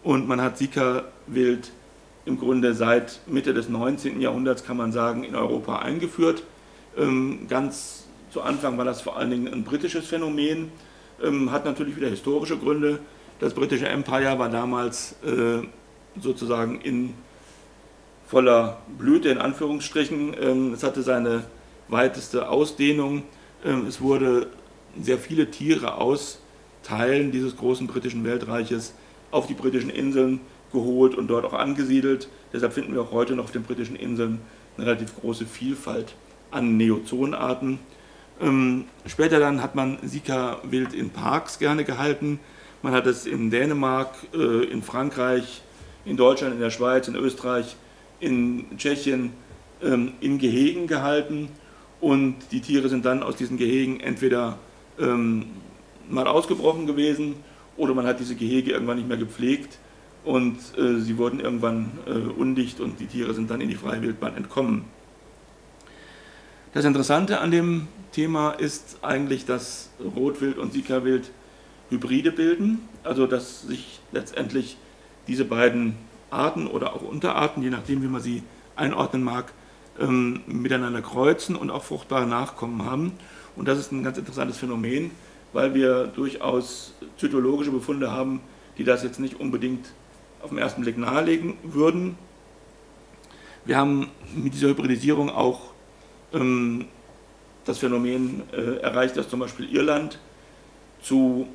Und man hat Sika-Wild im Grunde seit Mitte des 19. Jahrhunderts, kann man sagen, in Europa eingeführt. Ähm, ganz zu Anfang war das vor allen Dingen ein britisches Phänomen, ähm, hat natürlich wieder historische Gründe. Das britische Empire war damals äh, sozusagen in voller Blüte, in Anführungsstrichen. Es hatte seine weiteste Ausdehnung. Es wurde sehr viele Tiere aus Teilen dieses großen britischen Weltreiches auf die britischen Inseln geholt und dort auch angesiedelt. Deshalb finden wir auch heute noch auf den britischen Inseln eine relativ große Vielfalt an Neozonarten. Ähm, später dann hat man Sika-Wild in Parks gerne gehalten. Man hat es in Dänemark, äh, in Frankreich, in Deutschland, in der Schweiz, in Österreich, in Tschechien ähm, in Gehegen gehalten. Und die Tiere sind dann aus diesen Gehegen entweder ähm, mal ausgebrochen gewesen oder man hat diese Gehege irgendwann nicht mehr gepflegt und äh, sie wurden irgendwann äh, undicht und die Tiere sind dann in die freie Wildbahn entkommen. Das Interessante an dem Thema ist eigentlich, dass Rotwild und Sikawild Hybride bilden, also dass sich letztendlich diese beiden Arten oder auch Unterarten, je nachdem wie man sie einordnen mag, ähm, miteinander kreuzen und auch fruchtbare Nachkommen haben. Und das ist ein ganz interessantes Phänomen, weil wir durchaus zytologische Befunde haben, die das jetzt nicht unbedingt auf den ersten Blick nahelegen würden. Wir haben mit dieser Hybridisierung auch ähm, das Phänomen äh, erreicht, dass zum Beispiel Irland zu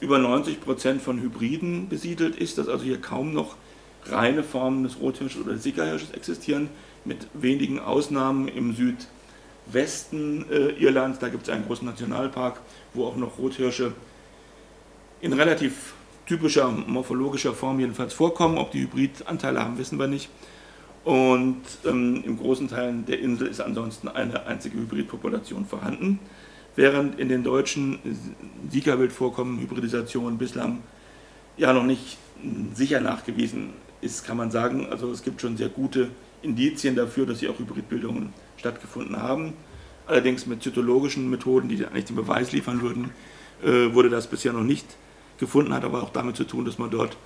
über 90 Prozent von Hybriden besiedelt ist, dass also hier kaum noch reine Formen des Rothirsches oder Sickerhirsches existieren, mit wenigen Ausnahmen im Südwesten äh, Irlands. Da gibt es einen großen Nationalpark, wo auch noch Rothirsche in relativ typischer morphologischer Form jedenfalls vorkommen. Ob die Hybridanteile haben, wissen wir nicht. Und ähm, im großen Teil der Insel ist ansonsten eine einzige Hybridpopulation vorhanden, während in den deutschen Siegerwildvorkommen Hybridisation bislang ja noch nicht sicher nachgewiesen ist, kann man sagen. Also es gibt schon sehr gute Indizien dafür, dass hier auch Hybridbildungen stattgefunden haben. Allerdings mit zytologischen Methoden, die eigentlich den Beweis liefern würden, äh, wurde das bisher noch nicht gefunden, hat aber auch damit zu tun, dass man dort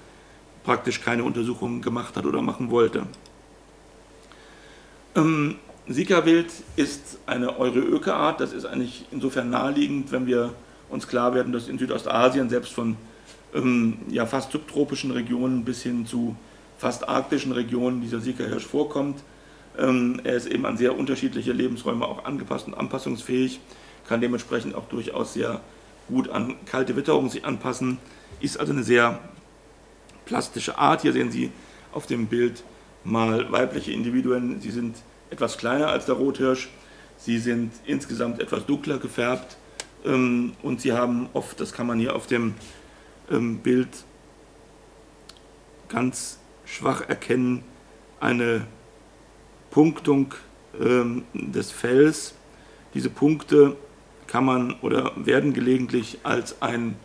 praktisch keine Untersuchungen gemacht hat oder machen wollte. Ähm, Sika-Wild ist eine Eureöke-Art, das ist eigentlich insofern naheliegend, wenn wir uns klar werden, dass in Südostasien selbst von ähm, ja, fast subtropischen Regionen bis hin zu fast arktischen Regionen dieser Sika-Hirsch vorkommt. Ähm, er ist eben an sehr unterschiedliche Lebensräume auch angepasst und anpassungsfähig, kann dementsprechend auch durchaus sehr gut an kalte Witterung sich anpassen. Ist also eine sehr plastische Art. Hier sehen Sie auf dem Bild mal weibliche Individuen. Sie sind etwas kleiner als der Rothirsch. Sie sind insgesamt etwas dunkler gefärbt ähm, und sie haben oft, das kann man hier auf dem ähm, Bild ganz schwach erkennen, eine Punktung ähm, des Fells. Diese Punkte kann man oder werden gelegentlich als ein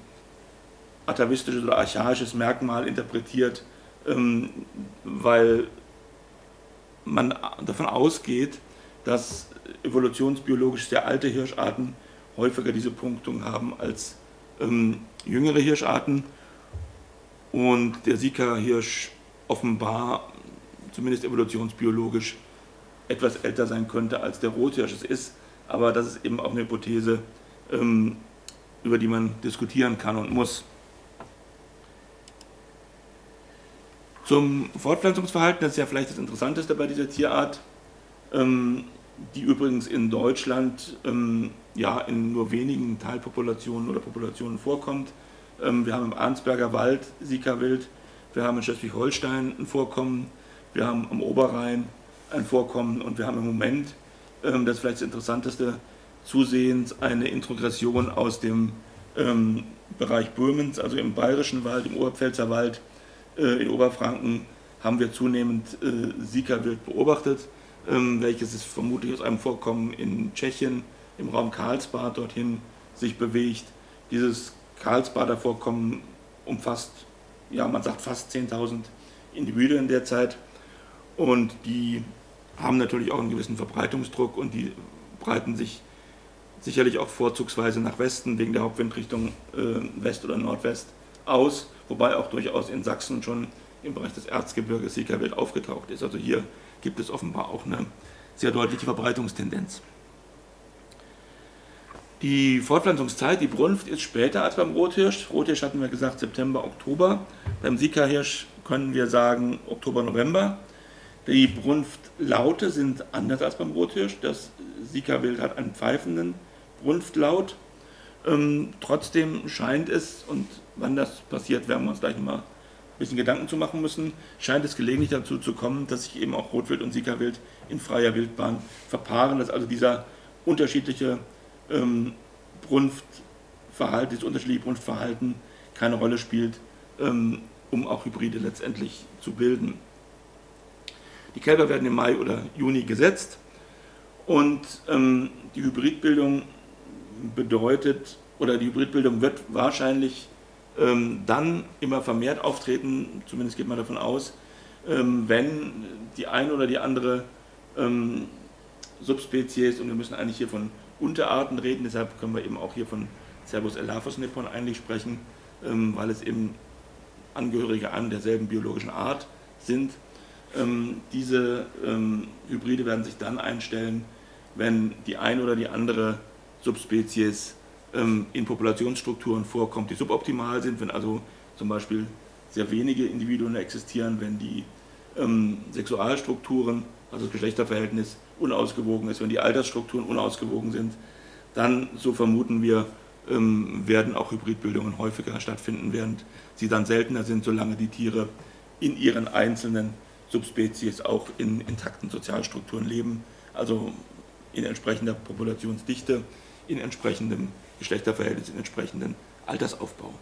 atavistisches oder archaisches Merkmal interpretiert, ähm, weil man davon ausgeht, dass evolutionsbiologisch sehr alte Hirscharten häufiger diese Punktung haben als ähm, jüngere Hirscharten und der Sika-Hirsch offenbar, zumindest evolutionsbiologisch, etwas älter sein könnte als der Rothirsch es ist, aber das ist eben auch eine Hypothese, ähm, über die man diskutieren kann und muss. Zum Fortpflanzungsverhalten, das ist ja vielleicht das Interessanteste bei dieser Tierart, ähm, die übrigens in Deutschland ähm, ja in nur wenigen Teilpopulationen oder Populationen vorkommt. Wir haben im Arnsberger Wald Sika-Wild, wir haben in Schleswig-Holstein ein Vorkommen, wir haben am Oberrhein ein Vorkommen und wir haben im Moment, ähm, das ist vielleicht das Interessanteste, zusehends eine Introgression aus dem ähm, Bereich Böhmens, also im Bayerischen Wald, im Oberpfälzer Wald, äh, in Oberfranken haben wir zunehmend äh, Sika-Wild beobachtet, ähm, welches es vermutlich aus einem Vorkommen in Tschechien, im Raum Karlsbad dorthin sich bewegt. Dieses Karlsbader Vorkommen umfasst, ja, man sagt fast 10.000 Individuen derzeit und die haben natürlich auch einen gewissen Verbreitungsdruck und die breiten sich sicherlich auch vorzugsweise nach Westen wegen der Hauptwindrichtung äh, West oder Nordwest aus, wobei auch durchaus in Sachsen schon im Bereich des Erzgebirges Sikawild aufgetaucht ist. Also hier gibt es offenbar auch eine sehr deutliche Verbreitungstendenz. Die Fortpflanzungszeit, die Brunft ist später als beim Rothirsch. Rothirsch hatten wir gesagt September, Oktober. Beim Sika-Hirsch können wir sagen Oktober, November. Die Brunftlaute sind anders als beim Rothirsch. Das Sika-Wild hat einen pfeifenden Brunftlaut. Ähm, trotzdem scheint es, und wann das passiert, werden wir uns gleich mal ein bisschen Gedanken zu machen müssen, scheint es gelegentlich dazu zu kommen, dass sich eben auch Rotwild und Sika-Wild in freier Wildbahn verpaaren, dass also dieser unterschiedliche ähm, Brunftverhalten, dieses unterschiedliche Brunftverhalten keine Rolle spielt, ähm, um auch Hybride letztendlich zu bilden. Die Kälber werden im Mai oder Juni gesetzt und ähm, die Hybridbildung bedeutet, oder die Hybridbildung wird wahrscheinlich ähm, dann immer vermehrt auftreten, zumindest geht man davon aus, ähm, wenn die eine oder die andere ähm, Subspezies, und wir müssen eigentlich hier von Unterarten reden, deshalb können wir eben auch hier von Cervus elaphus nippon eigentlich sprechen, ähm, weil es eben Angehörige an derselben biologischen Art sind. Ähm, diese ähm, Hybride werden sich dann einstellen, wenn die eine oder die andere Subspezies in Populationsstrukturen vorkommt, die suboptimal sind, wenn also zum Beispiel sehr wenige Individuen existieren, wenn die Sexualstrukturen, also das Geschlechterverhältnis, unausgewogen ist, wenn die Altersstrukturen unausgewogen sind, dann, so vermuten wir, ähm, werden auch Hybridbildungen häufiger stattfinden, während sie dann seltener sind, solange die Tiere in ihren einzelnen Subspezies auch in intakten Sozialstrukturen leben, also in entsprechender Populationsdichte, in entsprechendem Geschlechterverhältnis, in entsprechendem Altersaufbau.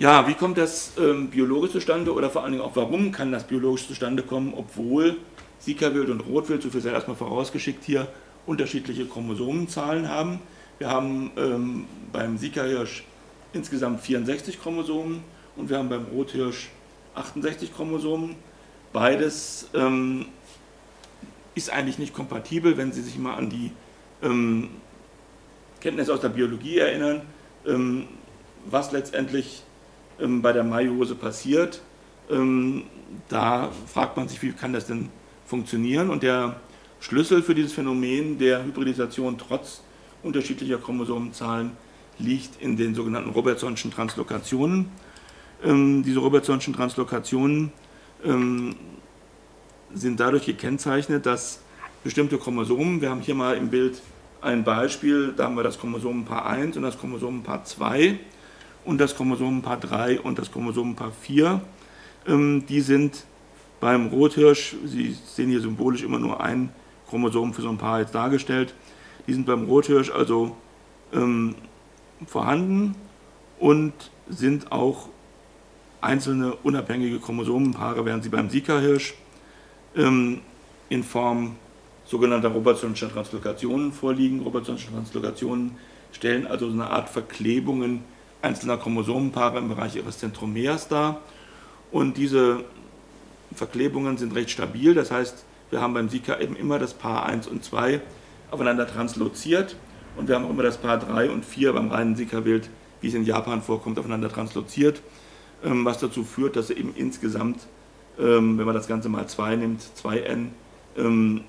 Ja, wie kommt das ähm, biologisch zustande oder vor allen Dingen auch warum kann das biologisch zustande kommen, obwohl Sika-Wild und Rotwild, so viel sei erstmal vorausgeschickt hier, unterschiedliche Chromosomenzahlen haben. Wir haben ähm, beim Sika-Hirsch insgesamt 64 Chromosomen und wir haben beim Rothirsch 68 Chromosomen. Beides ähm, ist eigentlich nicht kompatibel, wenn Sie sich mal an die ähm, Kenntnisse aus der Biologie erinnern, ähm, was letztendlich ähm, bei der Meiose passiert. Ähm, da fragt man sich, wie kann das denn funktionieren? Und der Schlüssel für dieses Phänomen der Hybridisation trotz unterschiedlicher Chromosomenzahlen liegt in den sogenannten Robertsonschen Translokationen. Ähm, diese Robertsonschen Translokationen ähm, sind dadurch gekennzeichnet, dass bestimmte Chromosomen, wir haben hier mal im Bild ein Beispiel, da haben wir das Chromosomenpaar 1 und das Chromosomenpaar 2 und das Chromosomenpaar 3 und das Chromosomenpaar 4. Ähm, die sind beim Rothirsch, Sie sehen hier symbolisch immer nur ein Chromosom für so ein Paar jetzt dargestellt, die sind beim Rothirsch also ähm, vorhanden und sind auch einzelne unabhängige Chromosomenpaare, während sie beim Sika-Hirsch ähm, in Form sogenannter Robertsonscher Translokationen vorliegen. Robertsonsche Translokationen stellen also so eine Art Verklebungen einzelner Chromosomenpaare im Bereich ihres Zentromeres dar. Und diese Verklebungen sind recht stabil, das heißt, wir haben beim Sika eben immer das Paar 1 und 2 aufeinander transloziert. Und wir haben auch immer das Paar 3 und 4 beim reinen Sika-Wild, wie es in Japan vorkommt, aufeinander transloziert, ähm, was dazu führt, dass eben insgesamt, ähm, wenn man das Ganze mal 2 nimmt, 2n, ähm,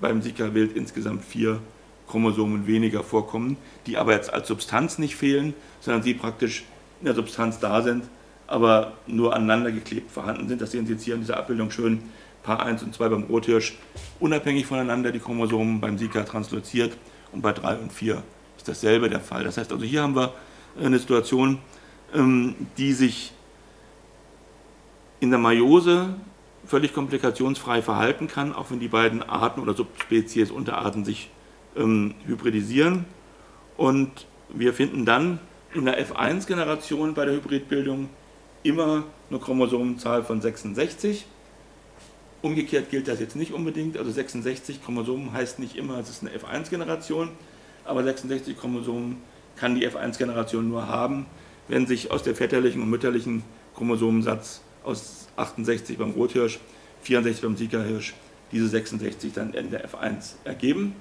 beim Sika-Wild insgesamt vier Chromosomen weniger vorkommen, die aber jetzt als Substanz nicht fehlen, sondern sie praktisch in der Substanz da sind, aber nur aneinander geklebt vorhanden sind. Das sehen Sie jetzt hier in dieser Abbildung schön. Paar 1 und 2 beim Rothirsch unabhängig voneinander die Chromosomen beim Sika transloziert und bei 3 und 4 ist dasselbe der Fall. Das heißt also, hier haben wir eine Situation, ähm, die sich in der Meiose völlig komplikationsfrei verhalten kann, auch wenn die beiden Arten oder Subspezies, Unterarten sich ähm, hybridisieren. Und wir finden dann in der F1-Generation bei der Hybridbildung immer eine Chromosomenzahl von 66. Umgekehrt gilt das jetzt nicht unbedingt. Also 66 Chromosomen heißt nicht immer, es ist eine F1-Generation, aber 66 Chromosomen kann die F1-Generation nur haben, wenn sich aus der väterlichen und mütterlichen Chromosomensatz aus 68 beim Rothirsch, 64 beim Siegerhirsch, diese 66 dann in der F1 ergeben.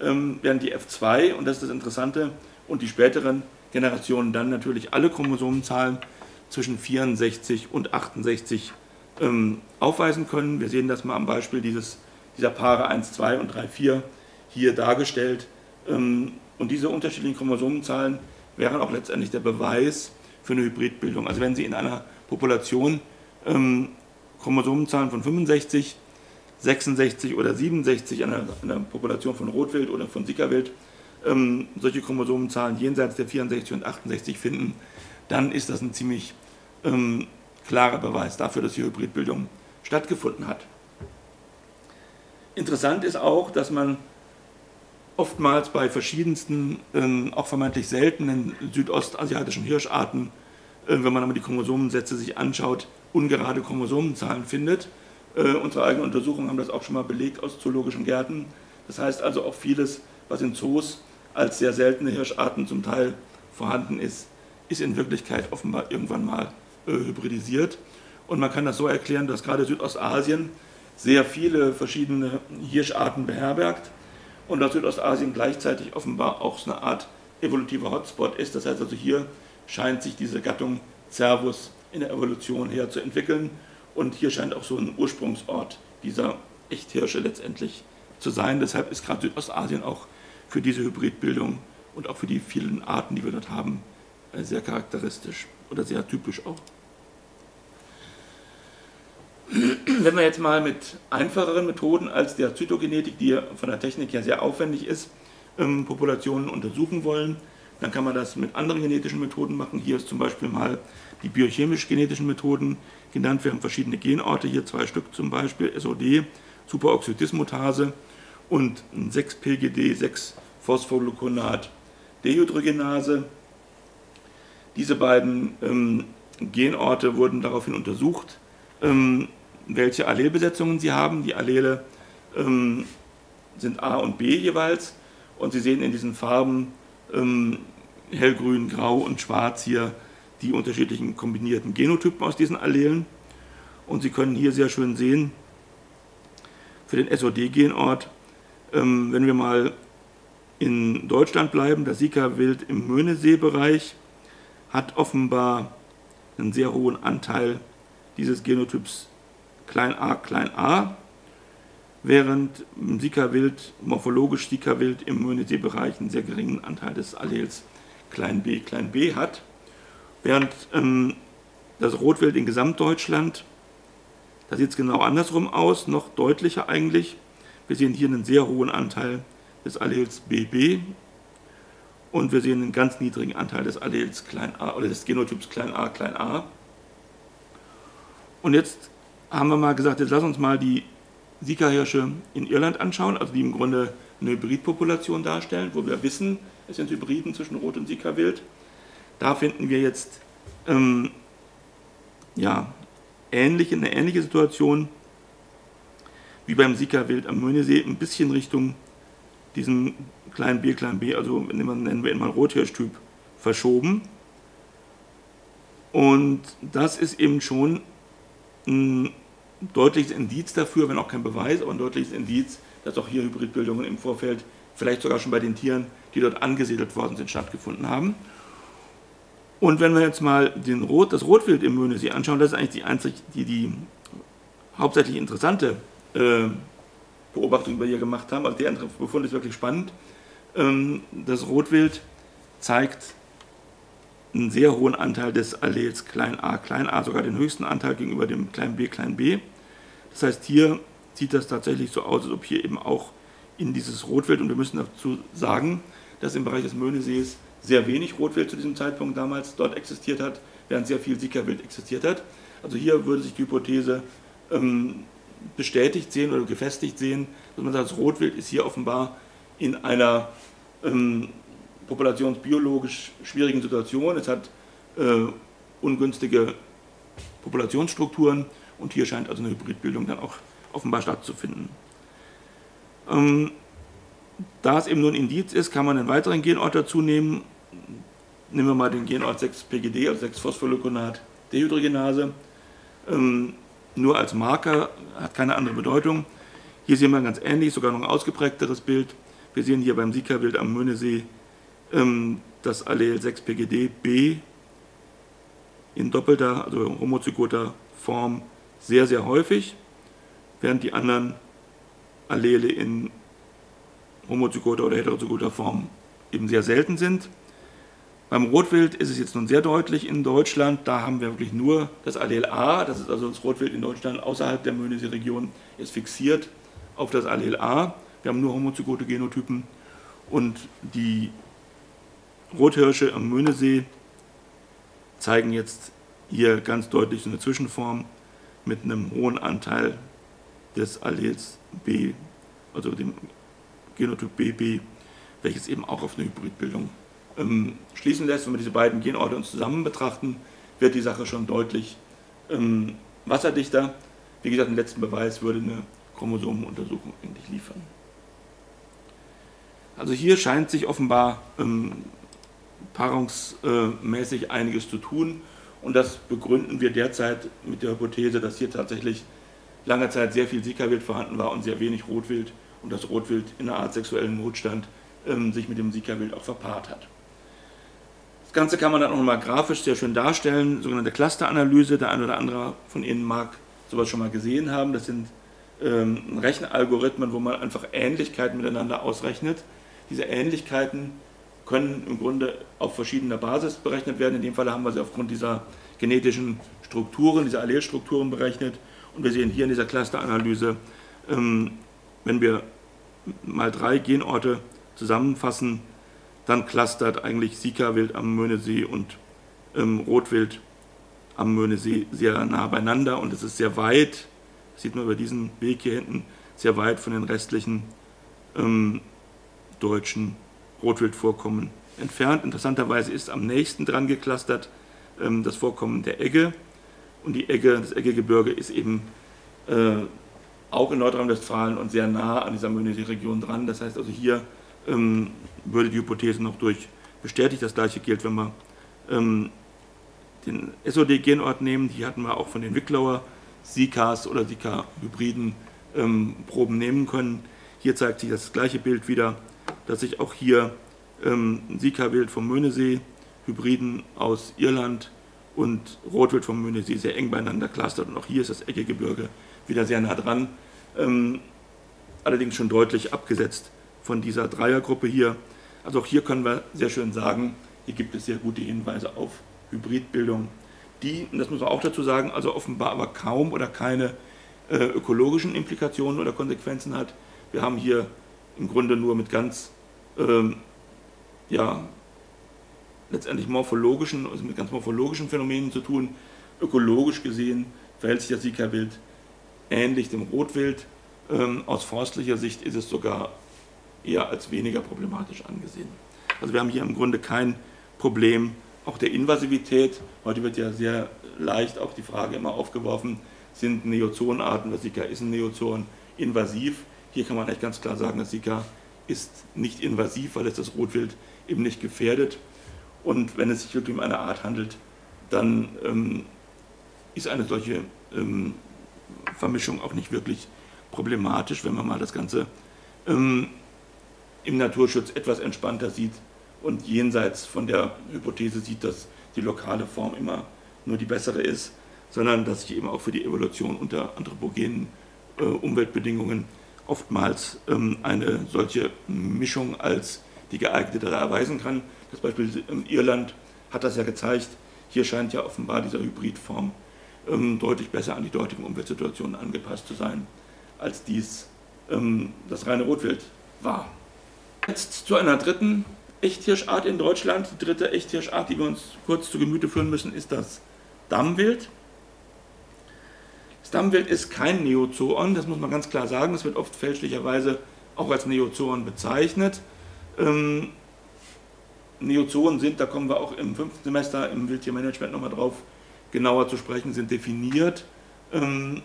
Ähm, während die F2, und das ist das Interessante, und die späteren Generationen dann natürlich alle Chromosomenzahlen zwischen 64 und 68 ähm, aufweisen können. Wir sehen das mal am Beispiel dieses, dieser Paare 1, 2 und 3, 4 hier dargestellt. Ähm, und diese unterschiedlichen Chromosomenzahlen wären auch letztendlich der Beweis für eine Hybridbildung. Also wenn Sie in einer Population ähm, Chromosomenzahlen von 65, 66 oder 67 an einer, Population von Rotwild oder von Sickerwild ähm, solche Chromosomenzahlen jenseits der 64 und 68 finden, dann ist das ein ziemlich ähm, klarer Beweis dafür, dass die Hybridbildung stattgefunden hat. Interessant ist auch, dass man oftmals bei verschiedensten, ähm, auch vermeintlich seltenen südostasiatischen Hirscharten, äh, wenn man aber die Chromosomensätze sich anschaut, ungerade Chromosomenzahlen findet. Äh, unsere eigenen Untersuchungen haben das auch schon mal belegt aus zoologischen Gärten. Das heißt also auch vieles, was in Zoos als sehr seltene Hirscharten zum Teil vorhanden ist, ist in Wirklichkeit offenbar irgendwann mal äh, hybridisiert. Und man kann das so erklären, dass gerade Südostasien sehr viele verschiedene Hirscharten beherbergt und dass Südostasien gleichzeitig offenbar auch so eine Art evolutiver Hotspot ist. Das heißt also hier scheint sich diese Gattung Cervus in der Evolution her zu entwickeln und hier scheint auch so ein Ursprungsort dieser Echthirsche letztendlich zu sein. Deshalb ist gerade Südostasien auch für diese Hybridbildung und auch für die vielen Arten, die wir dort haben, äh, sehr charakteristisch oder sehr typisch auch. Wenn wir jetzt mal mit einfacheren Methoden als der Zytogenetik, die von der Technik her sehr aufwendig ist, ähm, Populationen untersuchen wollen, dann kann man das mit anderen genetischen Methoden machen. Hier ist zum Beispiel mal die biochemisch-genetischen Methoden genannt. Wir haben verschiedene Genorte, hier zwei Stück zum Beispiel, SOD, Superoxidismutase und 6-PGD, 6-Phosphogluconat, Dehydrogenase. Diese beiden ähm, Genorte wurden daraufhin untersucht, ähm, welche Allelbesetzungen sie haben. Die Allele ähm, sind A und B jeweils und Sie sehen in diesen Farben ähm, hellgrün, grau und schwarz hier die unterschiedlichen kombinierten Genotypen aus diesen Allelen. Und Sie können hier sehr schön sehen, für den SOD-Genort, ähm, wenn wir mal in Deutschland bleiben, das Sika-Wild im Möhnesee-Bereich hat offenbar einen sehr hohen Anteil dieses Genotyps klein a, klein a, während Sika-Wild, morphologisch Sika-Wild im Möhnesee-Bereich einen sehr geringen Anteil des Allels klein b, klein b hat, während ähm, das Rotwild in Gesamtdeutschland, da sieht es genau andersrum aus, noch deutlicher eigentlich. Wir sehen hier einen sehr hohen Anteil des Allels BB und wir sehen einen ganz niedrigen Anteil des Allels klein a oder des Genotyps klein a, klein a. Und jetzt haben wir mal gesagt, jetzt lass uns mal die Sika-Hirsche in Irland anschauen, also die im Grunde eine Hybridpopulation darstellen, wo wir wissen, es sind Hybriden zwischen Rot- und Sika-Wild. Da finden wir jetzt ähm, ja, ähnliche, eine ähnliche Situation wie beim Sika-Wild am Möhnesee, ein bisschen Richtung diesem kleinen b, kleinen b, also nennen wir ihn mal Rothirschtyp, verschoben. Und das ist eben schon ein deutliches Indiz dafür, wenn auch kein Beweis, aber ein deutliches Indiz, dass auch hier Hybridbildungen im Vorfeld, vielleicht sogar schon bei den Tieren, die dort angesiedelt worden sind, stattgefunden haben. Und wenn wir jetzt mal den Rot, das Rotwild im Möhnesee anschauen, das ist eigentlich die, einzig, die, die hauptsächlich interessante äh, Beobachtung, die wir hier gemacht haben. Also der Befund ist wirklich spannend. Ähm, das Rotwild zeigt einen sehr hohen Anteil des Allels klein a, klein a, sogar den höchsten Anteil gegenüber dem kleinen b, klein b. Das heißt, hier sieht das tatsächlich so aus, als ob hier eben auch in dieses Rotwild, und wir müssen dazu sagen, dass im Bereich des Möhnesees sehr wenig Rotwild zu diesem Zeitpunkt damals dort existiert hat, während sehr viel Sickerwild existiert hat. Also hier würde sich die Hypothese ähm, bestätigt sehen oder gefestigt sehen, dass man sagt, das Rotwild ist hier offenbar in einer ähm, populationsbiologisch schwierigen Situation. Es hat äh, ungünstige Populationsstrukturen und hier scheint also eine Hybridbildung dann auch offenbar stattzufinden. Ähm, da es eben nur ein Indiz ist, kann man einen weiteren Genort dazu nehmen. Nehmen wir mal den Genort 6-PGD, also 6-Phospholykonat-Dehydrogenase. Ähm, nur als Marker, hat keine andere Bedeutung. Hier sehen wir ganz ähnlich, sogar noch ein ausgeprägteres Bild. Wir sehen hier beim Sika-Wild am Möhnesee ähm, das Allel 6-PGD-B in doppelter, also homozygoter Form sehr, sehr häufig, während die anderen Allele in homozygoter oder heterozygoter Form eben sehr selten sind. Beim Rotwild ist es jetzt nun sehr deutlich in Deutschland, da haben wir wirklich nur das Allel A, das ist also das Rotwild in Deutschland außerhalb der Möhnesee-Region, ist fixiert auf das Allel A. Wir haben nur homozygote Genotypen und die Rothirsche am Möhnesee zeigen jetzt hier ganz deutlich so eine Zwischenform mit einem hohen Anteil des Allels B, also dem Genotyp BB, welches eben auch auf eine Hybridbildung ähm, schließen lässt. Wenn wir diese beiden Genorte uns zusammen betrachten, wird die Sache schon deutlich ähm, wasserdichter. Wie gesagt, den letzten Beweis würde eine Chromosomenuntersuchung eigentlich liefern. Also hier scheint sich offenbar ähm, paarungsmäßig einiges zu tun und das begründen wir derzeit mit der Hypothese, dass hier tatsächlich lange Zeit sehr viel Sika-Wild vorhanden war und sehr wenig Rotwild und das Rotwild in einer Art sexuellen Notstand ähm, sich mit dem Sika-Wild auch verpaart hat. Das Ganze kann man dann auch nochmal grafisch sehr schön darstellen, sogenannte Clusteranalyse. Der eine oder andere von Ihnen mag sowas schon mal gesehen haben. Das sind ähm, Rechenalgorithmen, wo man einfach Ähnlichkeiten miteinander ausrechnet. Diese Ähnlichkeiten können im Grunde auf verschiedener Basis berechnet werden. In dem Fall haben wir sie aufgrund dieser genetischen Strukturen, dieser Allelstrukturen berechnet. Und wir sehen hier in dieser Clusteranalyse, ähm, wenn wir mal drei Genorte zusammenfassen, dann clustert eigentlich Sika-Wild am Möhnesee und ähm, Rotwild am Möhnesee sehr nah beieinander und es ist sehr weit, sieht man über diesen Weg hier hinten, sehr weit von den restlichen ähm, deutschen Rotwildvorkommen entfernt. Interessanterweise ist am nächsten dran geklustert ähm, das Vorkommen der Egge. Und die Egge, das Eggegebirge ist eben äh, auch in Nordrhein-Westfalen und sehr nah an dieser Möhnesee-Region dran. Das heißt also hier ähm, würde die Hypothese noch durch bestätigt. Das gleiche gilt, wenn wir ähm, den SOD-Genort nehmen. Hier hatten wir auch von den Wicklauer Sikas oder Sika-Hybriden ähm, Proben nehmen können. Hier zeigt sich das gleiche Bild wieder dass sich auch hier ähm, Sika-Wild vom Möhnesee, Hybriden aus Irland und Rotwild vom Möhnesee sehr eng beieinander clustert. Und auch hier ist das Eckegebirge wieder sehr nah dran, ähm, allerdings schon deutlich abgesetzt von dieser Dreiergruppe hier. Also auch hier können wir sehr schön sagen, hier gibt es sehr gute Hinweise auf Hybridbildung, die, und das muss man auch dazu sagen, also offenbar aber kaum oder keine äh, ökologischen Implikationen oder Konsequenzen hat. Wir haben hier im Grunde nur mit ganz, ähm, ja, letztendlich morphologischen, also mit ganz morphologischen Phänomenen zu tun. Ökologisch gesehen verhält sich das Sika-Wild ähnlich dem Rotwild. Ähm, aus forstlicher Sicht ist es sogar eher als weniger problematisch angesehen. Also wir haben hier im Grunde kein Problem auch der Invasivität. Heute wird ja sehr leicht auch die Frage immer aufgeworfen, sind Neozonarten, was Sika ist ein Neozon, invasiv. Hier kann man echt ganz klar sagen, dass Sika ist nicht invasiv, weil es das Rotwild eben nicht gefährdet. Und wenn es sich wirklich um eine Art handelt, dann ähm, ist eine solche ähm, Vermischung auch nicht wirklich problematisch, wenn man mal das Ganze ähm, im Naturschutz etwas entspannter sieht und jenseits von der Hypothese sieht, dass die lokale Form immer nur die bessere ist, sondern dass sich eben auch für die Evolution unter anthropogenen äh, Umweltbedingungen oftmals ähm, eine solche Mischung als die geeignete erweisen kann. Das Beispiel in Irland hat das ja gezeigt. Hier scheint ja offenbar diese Hybridform ähm, deutlich besser an die dortigen Umweltsituationen angepasst zu sein, als dies ähm, das reine Rotwild war. Jetzt zu einer dritten Echthirschart in Deutschland. Die dritte Echthirschart, die wir uns kurz zu Gemüte führen müssen, ist das Dammwild. Das Dammwild ist kein Neozoon, das muss man ganz klar sagen. Das wird oft fälschlicherweise auch als Neozoon bezeichnet. Ähm, Neozoen sind, da kommen wir auch im fünften Semester im Wildtiermanagement nochmal drauf genauer zu sprechen, sind definiert ähm,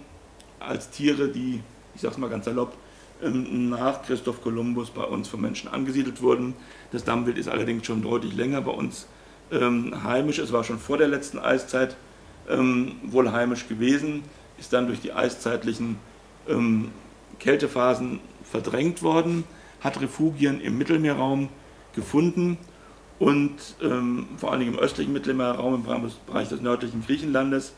als Tiere, die, ich sage es mal ganz salopp, ähm, nach Christoph Kolumbus bei uns von Menschen angesiedelt wurden. Das Dammwild ist allerdings schon deutlich länger bei uns ähm, heimisch. Es war schon vor der letzten Eiszeit ähm, wohl heimisch gewesen, ist dann durch die eiszeitlichen ähm, Kältephasen verdrängt worden, hat Refugien im Mittelmeerraum gefunden und ähm, vor allen Dingen im östlichen Mittelmeerraum, im Bereich des nördlichen Griechenlandes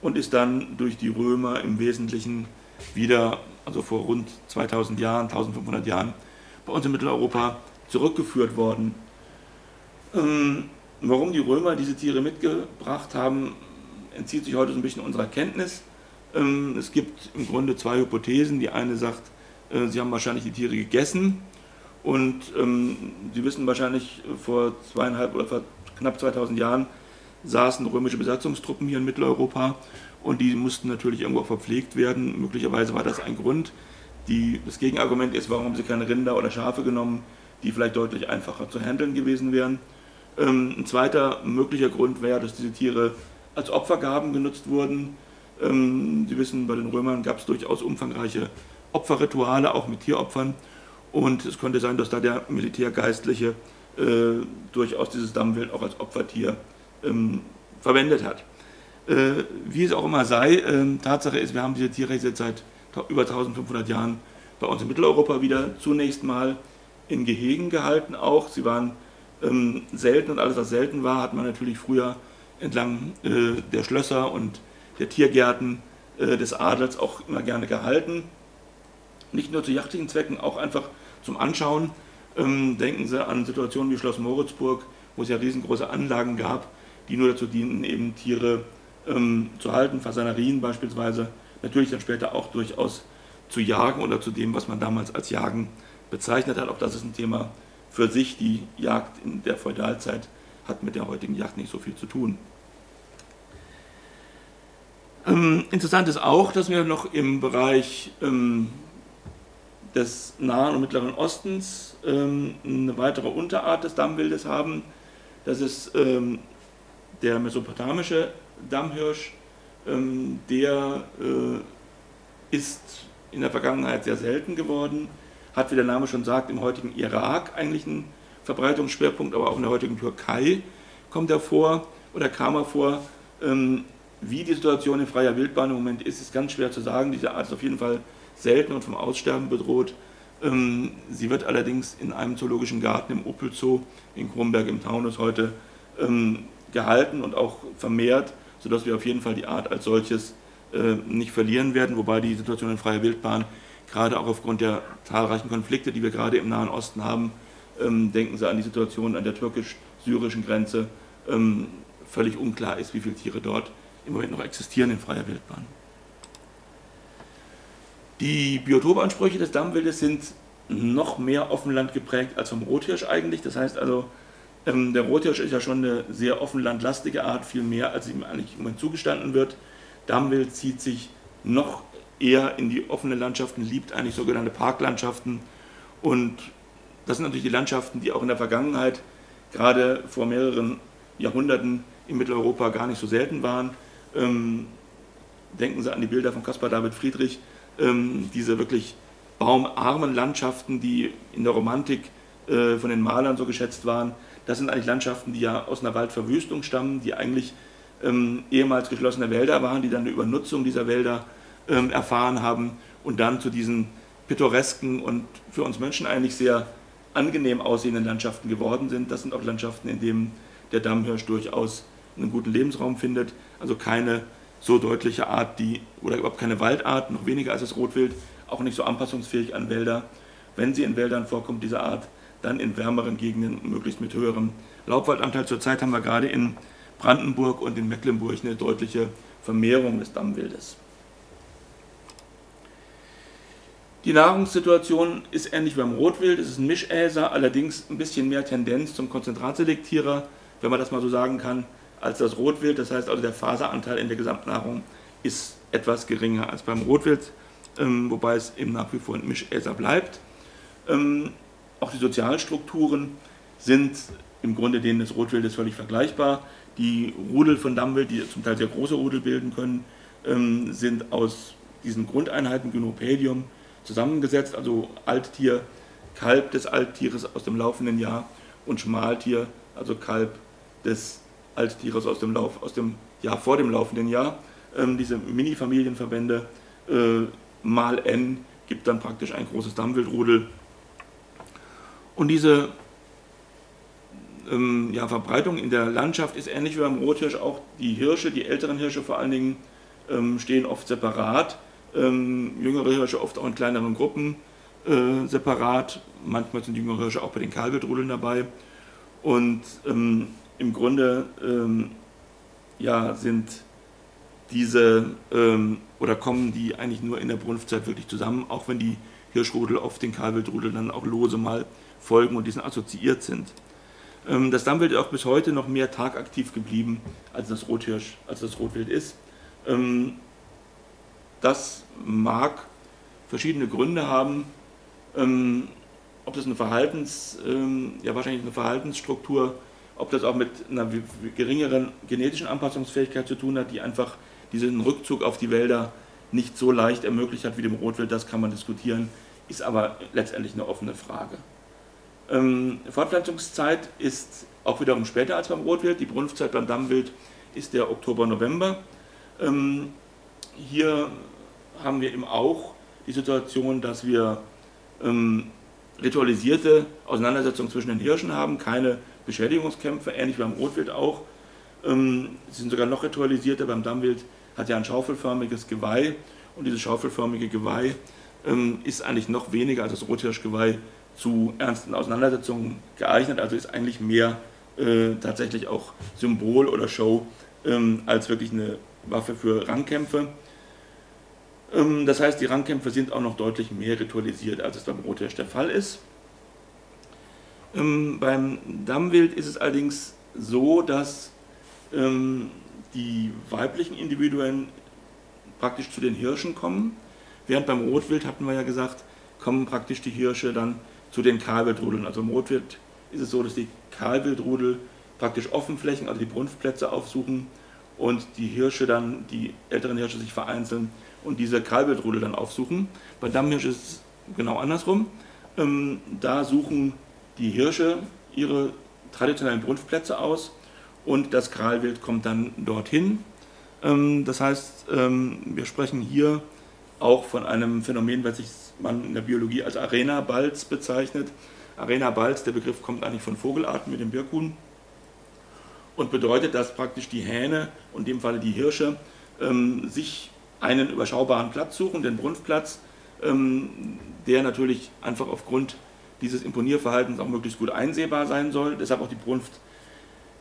und ist dann durch die Römer im Wesentlichen wieder also vor rund 2000 Jahren, 1500 Jahren, bei uns in Mitteleuropa zurückgeführt worden. Ähm, warum die Römer diese Tiere mitgebracht haben, entzieht sich heute so ein bisschen unserer Kenntnis. Ähm, es gibt im Grunde zwei Hypothesen. Die eine sagt, äh, sie haben wahrscheinlich die Tiere gegessen und ähm, Sie wissen wahrscheinlich, vor zweieinhalb oder vor knapp 2000 Jahren saßen römische Besatzungstruppen hier in Mitteleuropa und die mussten natürlich irgendwo verpflegt werden. Möglicherweise war das ein Grund. Die, das Gegenargument ist, warum sie keine Rinder oder Schafe genommen, die vielleicht deutlich einfacher zu handeln gewesen wären. Ähm, ein zweiter möglicher Grund wäre, dass diese Tiere als Opfergaben genutzt wurden. Ähm, sie wissen, bei den Römern gab es durchaus umfangreiche Opferrituale, auch mit Tieropfern. Und es könnte sein, dass da der Militärgeistliche äh, durchaus dieses Dammwild auch als Opfertier ähm, verwendet hat. Äh, wie es auch immer sei, äh, Tatsache ist, wir haben diese Tiere jetzt seit über 1500 Jahren bei uns in Mitteleuropa wieder zunächst mal in Gehegen gehalten auch. Sie waren ähm, selten und alles, was selten war, hat man natürlich früher entlang äh, der Schlösser und der Tiergärten äh, des Adels auch immer gerne gehalten. Nicht nur zu jachtlichen Zwecken, auch einfach zum Anschauen. Ähm, denken Sie an Situationen wie Schloss Moritzburg, wo es ja riesengroße Anlagen gab, die nur dazu dienten, eben Tiere ähm, zu halten, Fasanerien beispielsweise, natürlich dann später auch durchaus zu jagen oder zu dem, was man damals als Jagen bezeichnet hat. Auch das ist ein Thema für sich. Die Jagd in der Feudalzeit hat mit der heutigen Jagd nicht so viel zu tun. Ähm, interessant ist auch, dass wir noch im Bereich ähm, des Nahen und Mittleren Ostens ähm, eine weitere Unterart des Dammwildes haben. Das ist ähm, der mesopotamische Dammhirsch, ähm, der äh, ist in der Vergangenheit sehr selten geworden, hat, wie der Name schon sagt, im heutigen Irak eigentlich einen Verbreitungsschwerpunkt, aber auch in der heutigen Türkei kommt er vor oder kam er vor. Ähm, wie die Situation in freier Wildbahn im Moment ist, ist ganz schwer zu sagen. Diese Art ist auf jeden Fall selten und vom Aussterben bedroht. Ähm, sie wird allerdings in einem zoologischen Garten im Opel Zoo in Kronberg im Taunus heute ähm, gehalten und auch vermehrt sodass wir auf jeden Fall die Art als solches äh, nicht verlieren werden, wobei die Situation in freier Wildbahn gerade auch aufgrund der zahlreichen Konflikte, die wir gerade im Nahen Osten haben, ähm, denken Sie an die Situation an der türkisch-syrischen Grenze, völlig unklar ist, wie viele Tiere dort im Moment noch existieren in freier Wildbahn. Die Biotopansprüche des Dammwildes sind noch mehr Offenland geprägt als vom Rothirsch eigentlich. Das heißt also, ähm, der Rothirsch ist ja schon eine sehr offenlandlastige Art, viel mehr als ihm eigentlich im Moment zugestanden wird. Dammwild zieht sich noch eher in die offenen Landschaften, liebt eigentlich sogenannte Parklandschaften. Und das sind natürlich die Landschaften, die auch in der Vergangenheit, gerade vor mehreren Jahrhunderten in Mitteleuropa gar nicht so selten waren. Ähm, denken Sie an die Bilder von Caspar David Friedrich, ähm, diese wirklich baumarmen Landschaften, die in der Romantik äh, von den Malern so geschätzt waren. Das sind eigentlich Landschaften, die ja aus einer Waldverwüstung stammen, die eigentlich ähm, ehemals geschlossene Wälder waren, die dann eine Übernutzung dieser Wälder ähm, erfahren haben und dann zu diesen pittoresken und für uns Menschen eigentlich sehr angenehm aussehenden Landschaften geworden sind. Das sind auch Landschaften, in denen der Dammhirsch durchaus einen guten Lebensraum findet. Also keine so deutliche Art, die, oder überhaupt keine Waldart, noch weniger als das Rotwild, auch nicht so anpassungsfähig an Wälder. Wenn sie in Wäldern vorkommt, diese Art, dann in wärmeren Gegenden, möglichst mit höherem Laubwaldanteil. Zurzeit haben wir gerade in Brandenburg und in Mecklenburg eine deutliche Vermehrung des Dammwildes. Die Nahrungssituation ist ähnlich wie beim Rotwild, es ist ein Mischäser, allerdings ein bisschen mehr Tendenz zum Konzentratselektierer, wenn man das mal so sagen kann, als das Rotwild. Das heißt also, der Faseranteil in der Gesamtnahrung ist etwas geringer als beim Rotwild, ähm, wobei es eben nach wie vor ein Mischäser bleibt. Ähm, auch die Sozialstrukturen sind im Grunde denen des Rotwildes völlig vergleichbar. Die Rudel von Dammwild, die zum Teil sehr große Rudel bilden können, ähm, sind aus diesen Grundeinheiten Gynopedium, zusammengesetzt, also Alttier, Kalb des Alttieres aus dem laufenden Jahr und Schmaltier, also Kalb des Alttieres aus dem, Lauf, aus dem Jahr vor dem laufenden Jahr. Ähm, diese Mini-Familienverbände äh, mal n gibt dann praktisch ein großes Dammwildrudel. Und diese ähm, ja, Verbreitung in der Landschaft ist ähnlich wie beim Rothirsch. Auch die Hirsche, die älteren Hirsche vor allen Dingen, ähm, stehen oft separat ähm, jüngere Hirsche oft auch in kleineren Gruppen äh, separat. Manchmal sind jüngere Hirsche auch bei den Kalbetrudeln dabei. Und ähm, im Grunde ähm, ja, sind diese ähm, oder kommen die eigentlich nur in der Brunftzeit wirklich zusammen, auch wenn die Hirschrudel oft den Kalbetrudeln dann auch lose mal folgen und diesen assoziiert sind. Ähm, das Dammwild ist auch bis heute noch mehr tagaktiv geblieben, als das Rothirsch, als das Rotwild ist. Ähm, das mag verschiedene Gründe haben. Ähm, ob das eine Verhaltens, ähm, ja wahrscheinlich eine Verhaltensstruktur, ob das auch mit einer geringeren genetischen Anpassungsfähigkeit zu tun hat, die einfach diesen Rückzug auf die Wälder nicht so leicht ermöglicht hat wie dem Rotwild, das kann man diskutieren, ist aber letztendlich eine offene Frage. Ähm, Fortpflanzungszeit ist auch wiederum später als beim Rotwild. Die Brunftzeit beim Dammwild ist der Oktober-November. Ähm, hier haben wir eben auch die Situation, dass wir ähm, ritualisierte Auseinandersetzungen zwischen den Hirschen haben, keine Beschädigungskämpfe, ähnlich wie beim Rotwild auch. Ähm, sie sind sogar noch ritualisierter. Beim Dammwild hat ja ein schaufelförmiges Geweih und dieses schaufelförmige Geweih ähm, ist eigentlich noch weniger als das Rothirschgeweih zu ernsten Auseinandersetzungen geeignet, also ist eigentlich mehr äh, tatsächlich auch Symbol oder Show ähm, als wirklich eine Waffe für Rangkämpfe. Ähm, das heißt, die Rangkämpfe sind auch noch deutlich mehr ritualisiert, als es beim Rothirsch der Fall ist. Ähm, beim Dammwild ist es allerdings so, dass ähm, die weiblichen Individuen praktisch zu den Hirschen kommen, während beim Rotwild hatten wir ja gesagt, kommen praktisch die Hirsche dann zu den Kahlwildrudeln. Also im Rotwild ist es so, dass die Kahlwildrudel praktisch Offenflächen, also die Brunftplätze aufsuchen und die Hirsche dann, die älteren Hirsche sich vereinzeln und diese Kalbeltrudel dann aufsuchen. Bei Dammhirsch ist es genau andersrum. Ähm, da suchen die Hirsche ihre traditionellen Brunftplätze aus und das Kralwild kommt dann dorthin. Ähm, das heißt, ähm, wir sprechen hier auch von einem Phänomen, was sich man in der Biologie als Arena-Balz bezeichnet. Arena-Balz, der Begriff kommt eigentlich von Vogelarten mit dem Birkhuhn und bedeutet, dass praktisch die Hähne und in dem Falle die Hirsche ähm, sich einen überschaubaren Platz suchen, den Brunftplatz, der natürlich einfach aufgrund dieses Imponierverhaltens auch möglichst gut einsehbar sein soll. Deshalb auch die Brunft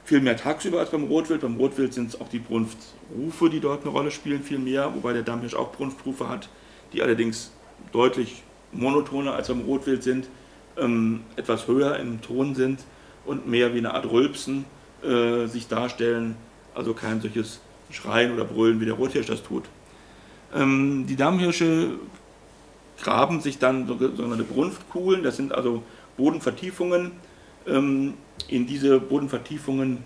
viel mehr tagsüber als beim Rotwild. Beim Rotwild sind es auch die Brunftrufe, die dort eine Rolle spielen, viel mehr, wobei der Dammhirsch auch Brunftrufe hat, die allerdings deutlich monotoner als beim Rotwild sind, ähm, etwas höher im Ton sind und mehr wie eine Art Rülpsen äh, sich darstellen, also kein solches Schreien oder Brüllen, wie der Rothirsch das tut. Ähm, die Dammhirsche graben sich dann sogenannte Brunftkuhlen, das sind also Bodenvertiefungen. Ähm, in diese Bodenvertiefungen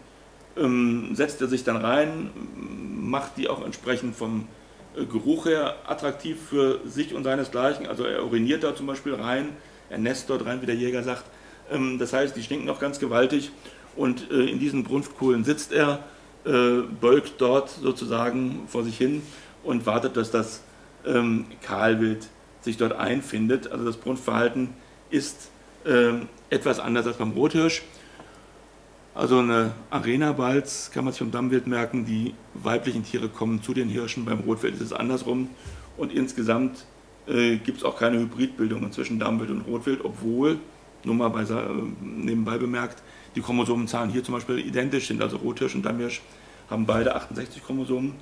ähm, setzt er sich dann rein, macht die auch entsprechend vom äh, Geruch her attraktiv für sich und seinesgleichen. Also er uriniert da zum Beispiel rein, er nässt dort rein, wie der Jäger sagt. Ähm, das heißt, die stinken auch ganz gewaltig und äh, in diesen Brunftkohlen sitzt er, äh, beugt dort sozusagen vor sich hin und wartet, dass das Kahlwild sich dort einfindet. Also das Brunftverhalten ist ähm, etwas anders als beim Rothirsch. Also eine Arena-Balz kann man sich vom Dammwild merken, die weiblichen Tiere kommen zu den Hirschen, beim Rotwild ist es andersrum. Und insgesamt äh, gibt es auch keine Hybridbildungen zwischen Dammwild und Rotwild, obwohl, nur mal bei, äh, nebenbei bemerkt, die Chromosomenzahlen hier zum Beispiel identisch sind. Also Rothirsch und Dammhirsch haben beide 68 Chromosomen,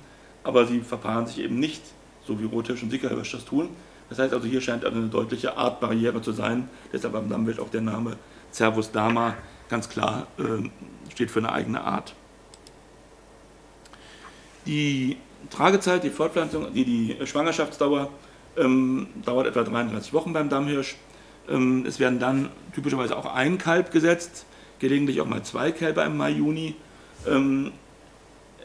aber sie verpaaren sich eben nicht, so wie Rothirsch und Sickerhirsch das tun. Das heißt also, hier scheint eine deutliche Artbarriere zu sein, deshalb am Dammwild auch der Name Cervus dama ganz klar äh, steht für eine eigene Art. Die Tragezeit, die Fortpflanzung, die, die Schwangerschaftsdauer ähm, dauert etwa 33 Wochen beim Dammhirsch. Ähm, es werden dann typischerweise auch ein Kalb gesetzt, gelegentlich auch mal zwei Kälber im Mai, Juni. Ähm,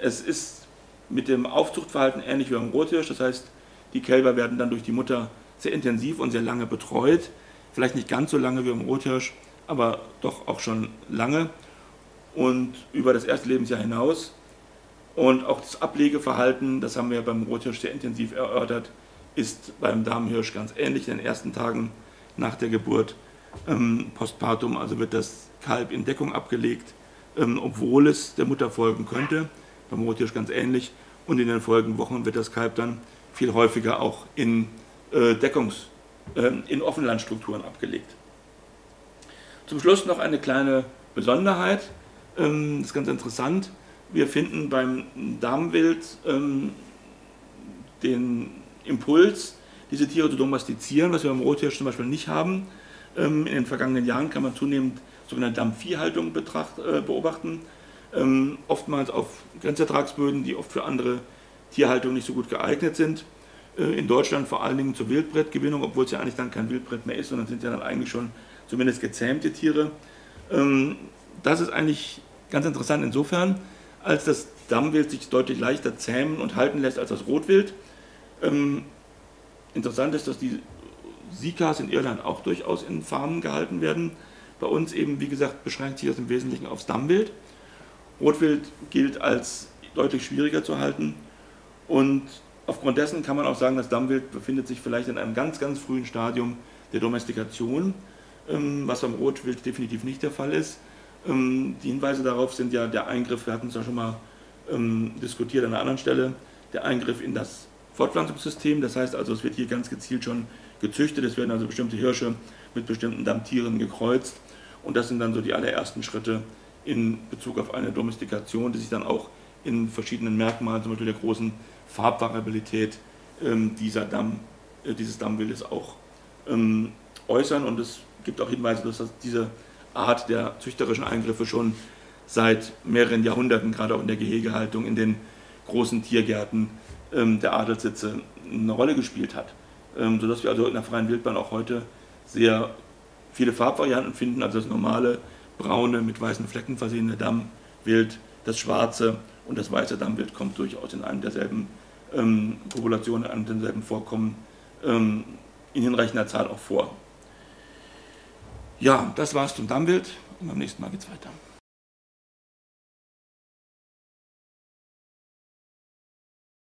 es ist mit dem Aufzuchtverhalten ähnlich wie beim Rothirsch, das heißt, die Kälber werden dann durch die Mutter sehr intensiv und sehr lange betreut. Vielleicht nicht ganz so lange wie beim Rothirsch, aber doch auch schon lange und über das erste Lebensjahr hinaus. Und auch das Ablegeverhalten, das haben wir beim Rothirsch sehr intensiv erörtert, ist beim Damenhirsch ganz ähnlich in den ersten Tagen nach der Geburt. Ähm, postpartum, also wird das Kalb in Deckung abgelegt, ähm, obwohl es der Mutter folgen könnte. Beim Rothirsch ganz ähnlich. Und in den folgenden Wochen wird das Kalb dann viel häufiger auch in äh, Deckungs-, äh, in Offenlandstrukturen abgelegt. Zum Schluss noch eine kleine Besonderheit, ähm, das ist ganz interessant. Wir finden beim Darmwild ähm, den Impuls, diese Tiere zu domestizieren, was wir beim Rothirsch zum Beispiel nicht haben. Ähm, in den vergangenen Jahren kann man zunehmend sogenannte Dammviehhaltung äh, beobachten, oftmals auf Grenzertragsböden, die oft für andere Tierhaltung nicht so gut geeignet sind. Äh, in Deutschland vor allen Dingen zur Wildbrettgewinnung, obwohl es ja eigentlich dann kein Wildbrett mehr ist, sondern sind ja dann eigentlich schon zumindest gezähmte Tiere. Ähm, das ist eigentlich ganz interessant insofern, als das Dammwild sich deutlich leichter zähmen und halten lässt als das Rotwild. Ähm, interessant ist, dass die Sikas in Irland auch durchaus in Farmen gehalten werden. Bei uns eben, wie gesagt, beschränkt sich das im Wesentlichen aufs Dammwild. Rotwild gilt als deutlich schwieriger zu halten und aufgrund dessen kann man auch sagen, das Dammwild befindet sich vielleicht in einem ganz, ganz frühen Stadium der Domestikation. Ähm, was beim Rotwild definitiv nicht der Fall ist. Ähm, die Hinweise darauf sind ja der Eingriff, wir hatten es ja schon mal ähm, diskutiert an einer anderen Stelle, der Eingriff in das Fortpflanzungssystem. Das heißt also, es wird hier ganz gezielt schon gezüchtet, es werden also bestimmte Hirsche mit bestimmten Dammtieren gekreuzt und das sind dann so die allerersten Schritte in Bezug auf eine Domestikation, die sich dann auch in verschiedenen Merkmalen, zum Beispiel der großen Farbvariabilität dieser Damm, äh, dieses Dammwildes auch äußern und es gibt auch Hinweise, dass diese Art der züchterischen Eingriffe schon seit mehreren Jahrhunderten, gerade auch in der Gehegehaltung, in den großen Tiergärten ähm, der Adelssitze eine Rolle gespielt hat. Ähm, sodass wir also in der freien Wildbahn auch heute sehr viele Farbvarianten finden, also das normale braune mit weißen Flecken versehene Dammwild, das schwarze und das weiße Dammwild kommt durchaus in einem derselben ähm, Populationen, in einem derselben Vorkommen ähm, in hinreichender Zahl auch vor. Ja, das war's zum Dammwild und beim nächsten Mal geht's weiter.